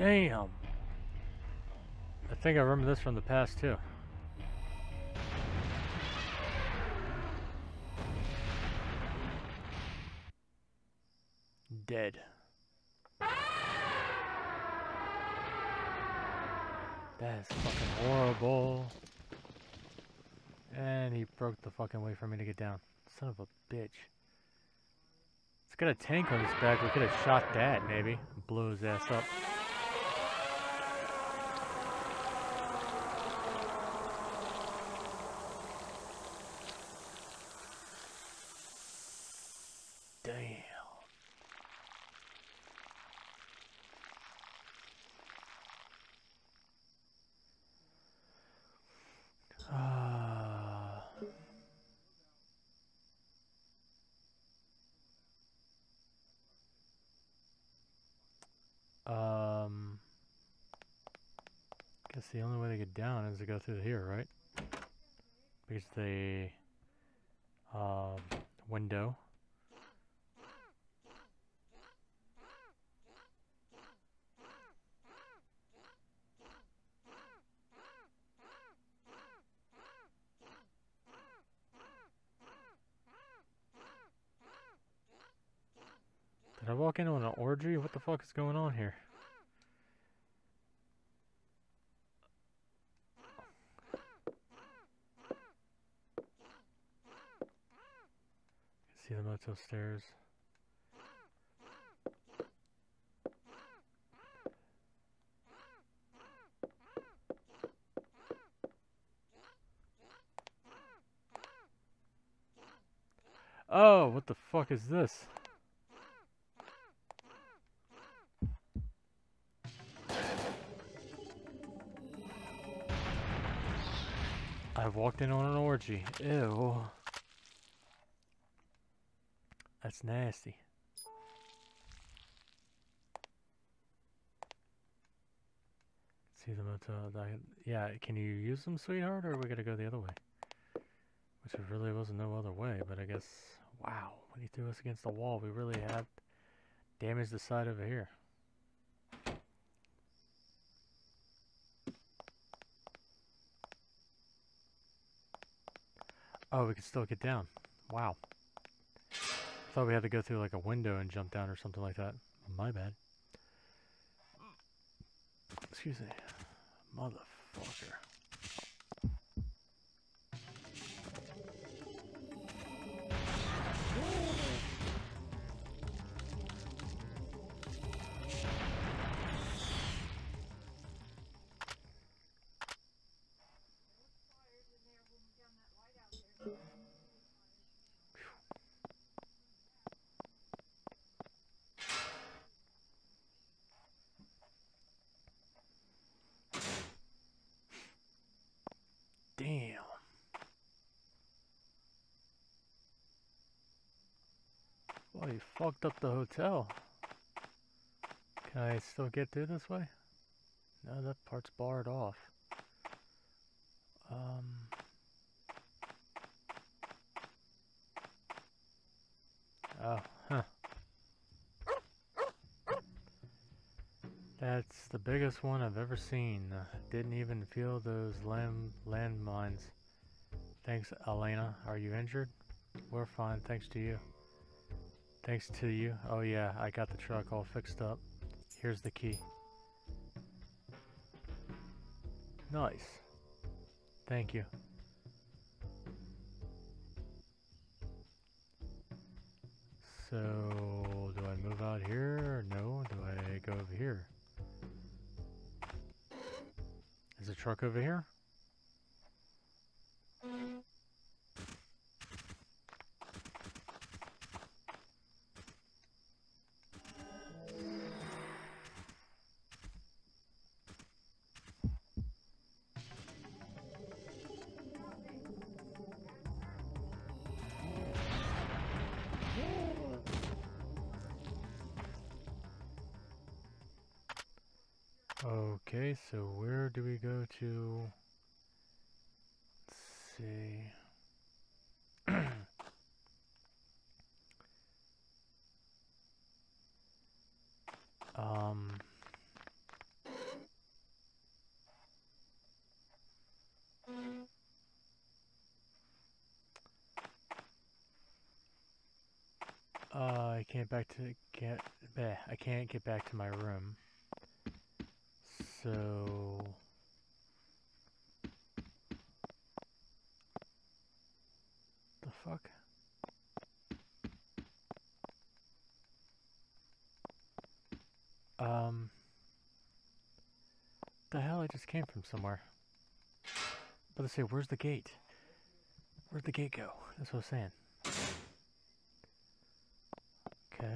Damn. I think I remember this from the past too. Dead. That is fucking horrible. And he broke the fucking way for me to get down. Son of a bitch. It's got a tank on his back. We could have shot that, maybe. Blew his ass up. Damn. Ah. Um, guess the only way to get down is to go through here, right? Because the um, window. Did I walk into an orgy? What the fuck is going on here? See the motel stairs. Oh, what the fuck is this? I've walked in on an orgy. Ew. Nasty. See the motel. Yeah, can you use them, sweetheart, or we gotta go the other way? Which there really wasn't no other way, but I guess. Wow, when he threw us against the wall, we really had damaged the side over here. Oh, we can still get down. Wow. Thought we had to go through like a window and jump down or something like that. My bad. Excuse me. Motherfucker. Fucked up the hotel. Can I still get through this way? No, that part's barred off. Um. Oh, huh. That's the biggest one I've ever seen. Didn't even feel those land landmines. Thanks, Alena. Are you injured? We're fine, thanks to you. Thanks to you. Oh yeah, I got the truck all fixed up. Here's the key. Nice. Thank you. So, do I move out here no? Do I go over here? Is the truck over here? Back to get. Bleh, I can't get back to my room. So. The fuck? Um. The hell? I just came from somewhere. But I say, where's the gate? Where'd the gate go? That's what I was saying. Okay.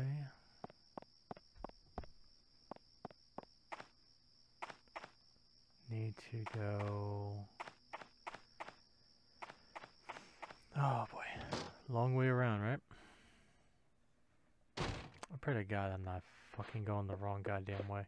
Need to go. Oh boy. Long way around, right? I pray to God I'm not fucking going the wrong goddamn way.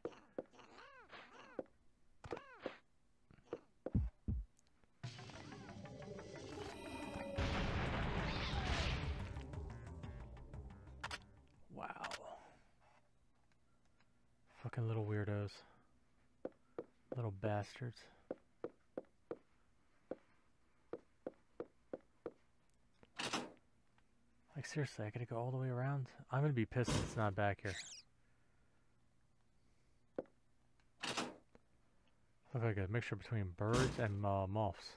Seriously, I gotta go all the way around? I'm gonna be pissed it's not back here. Look like a mixture between birds and uh, moths.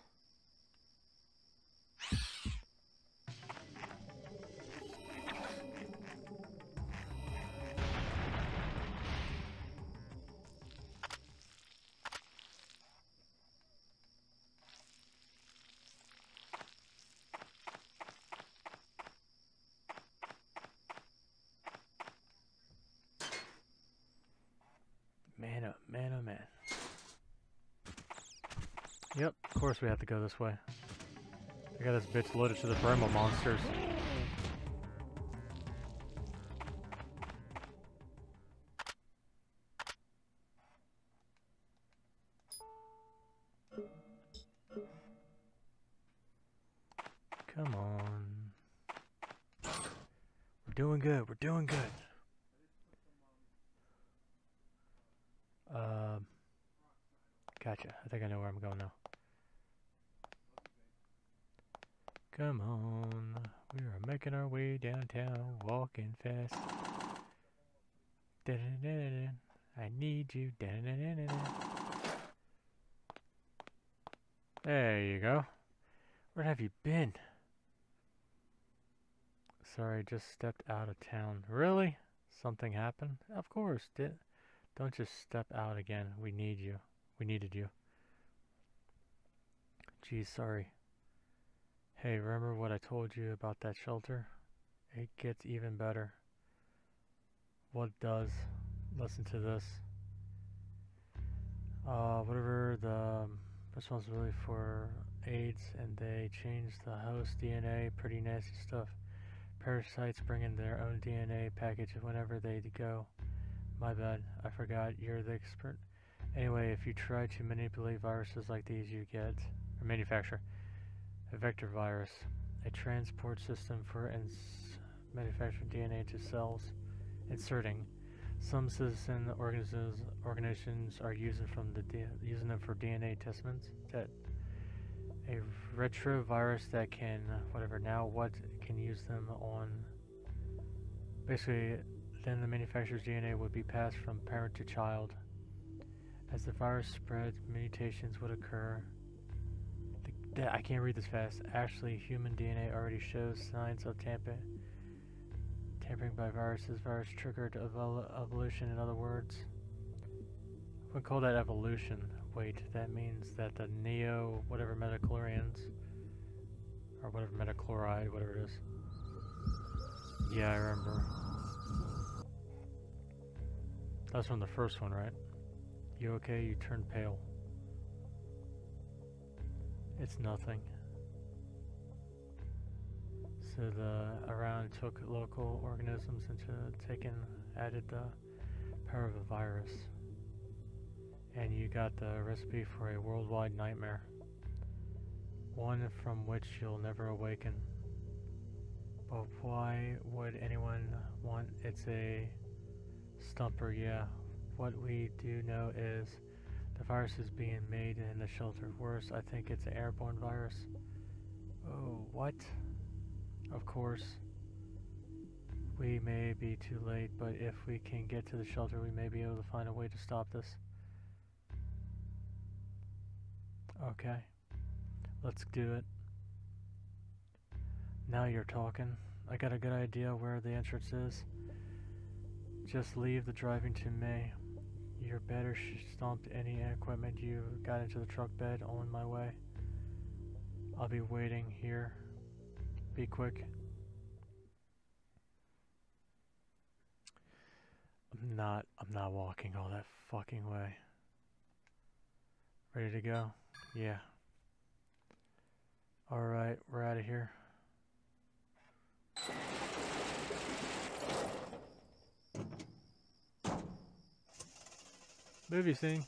We have to go this way. I got this bitch loaded to the brim monsters. Fast. I need you. There you go. Where have you been? Sorry, just stepped out of town. Really? Something happened? Of course. Did don't just step out again. We need you. We needed you. Geez, sorry. Hey, remember what I told you about that shelter? It gets even better. What does? Listen to this. Uh, whatever the um, responsibility for AIDS, and they changed the host DNA. Pretty nasty stuff. Parasites bring in their own DNA package whenever they go. My bad, I forgot, you're the expert. Anyway, if you try to manipulate viruses like these, you get, or manufacture, a vector virus, a transport system for ins manufacturing DNA to cells, inserting. Some citizen organisms, organizations are using from the using them for DNA testments. That a retrovirus that can whatever now what can use them on basically then the manufacturer's DNA would be passed from parent to child. As the virus spread, mutations would occur. The, I can't read this fast. Actually, human DNA already shows signs of tampering. Tampering by viruses. Virus triggered evol evolution, in other words. We call that evolution. Wait, that means that the neo, whatever metachlorians, or whatever metachloride, whatever it is. Yeah, I remember. That's from the first one, right? You okay? You turned pale. It's nothing. The around took local organisms into taken added the power of a virus. And you got the recipe for a worldwide nightmare. One from which you'll never awaken. But why would anyone want it's a Stumper, yeah. What we do know is the virus is being made in the shelter. Worse, I think it's an airborne virus. Oh, what? Of course. We may be too late, but if we can get to the shelter, we may be able to find a way to stop this. Okay. Let's do it. Now you're talking. I got a good idea where the entrance is. Just leave the driving to me. You're better stomped any equipment you got into the truck bed on my way. I'll be waiting here. Be quick. I'm not I'm not walking all that fucking way. Ready to go? Yeah. Alright, we're out of here. Movie scene.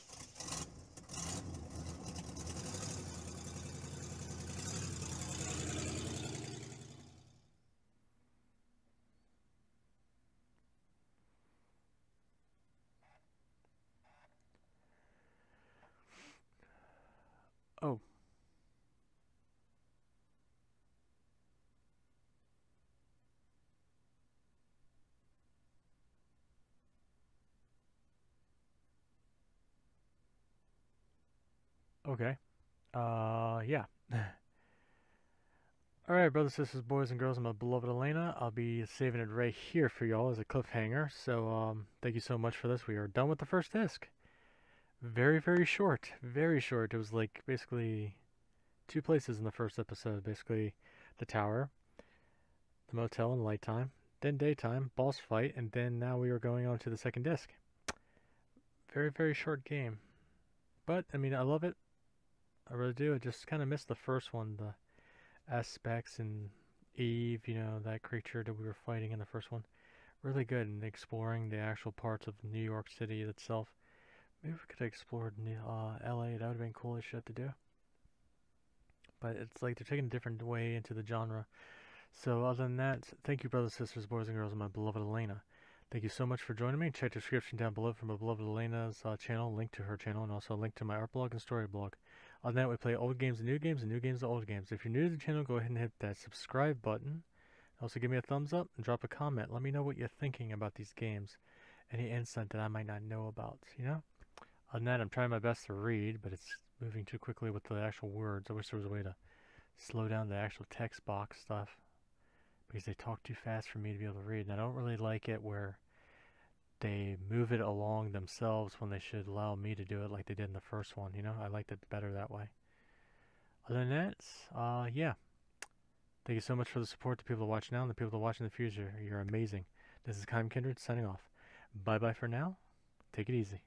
Oh. Okay. Uh, yeah. Alright, brothers, sisters, boys, and girls, and my beloved Alena. I'll be saving it right here for y'all as a cliffhanger. So, um, thank you so much for this. We are done with the first disc. Very, very short. Very short. It was like basically two places in the first episode. Basically, the tower, the motel in light time, then daytime, boss fight, and then now we are going on to the second disc. Very, very short game. But, I mean, I love it. I really do. I just kind of missed the first one, the aspects and Eve, you know, that creature that we were fighting in the first one. Really good and exploring the actual parts of New York City itself. Maybe we could have explored uh, LA. That would have been cool as shit to do. But it's like they're taking a different way into the genre. So other than that, thank you, brothers, sisters, boys, and girls, and my beloved Alena. Thank you so much for joining me. Check the description down below for my beloved Alena's uh, channel, link to her channel, and also a link to my art blog and story blog. On that, we play old games and new games, and new games and old games. If you're new to the channel, go ahead and hit that subscribe button. Also, give me a thumbs up and drop a comment. Let me know what you're thinking about these games. Any insight that I might not know about, you know? On that, I'm trying my best to read, but it's moving too quickly with the actual words. I wish there was a way to slow down the actual text box stuff because they talk too fast for me to be able to read. And I don't really like it where they move it along themselves when they should allow me to do it like they did in the first one. You know, I liked it better that way. Other than that, uh, yeah. Thank you so much for the support, the people that watch now and the people that watch in the future. You're amazing. This is Caim Kindra signing off. Bye bye for now. Take it easy.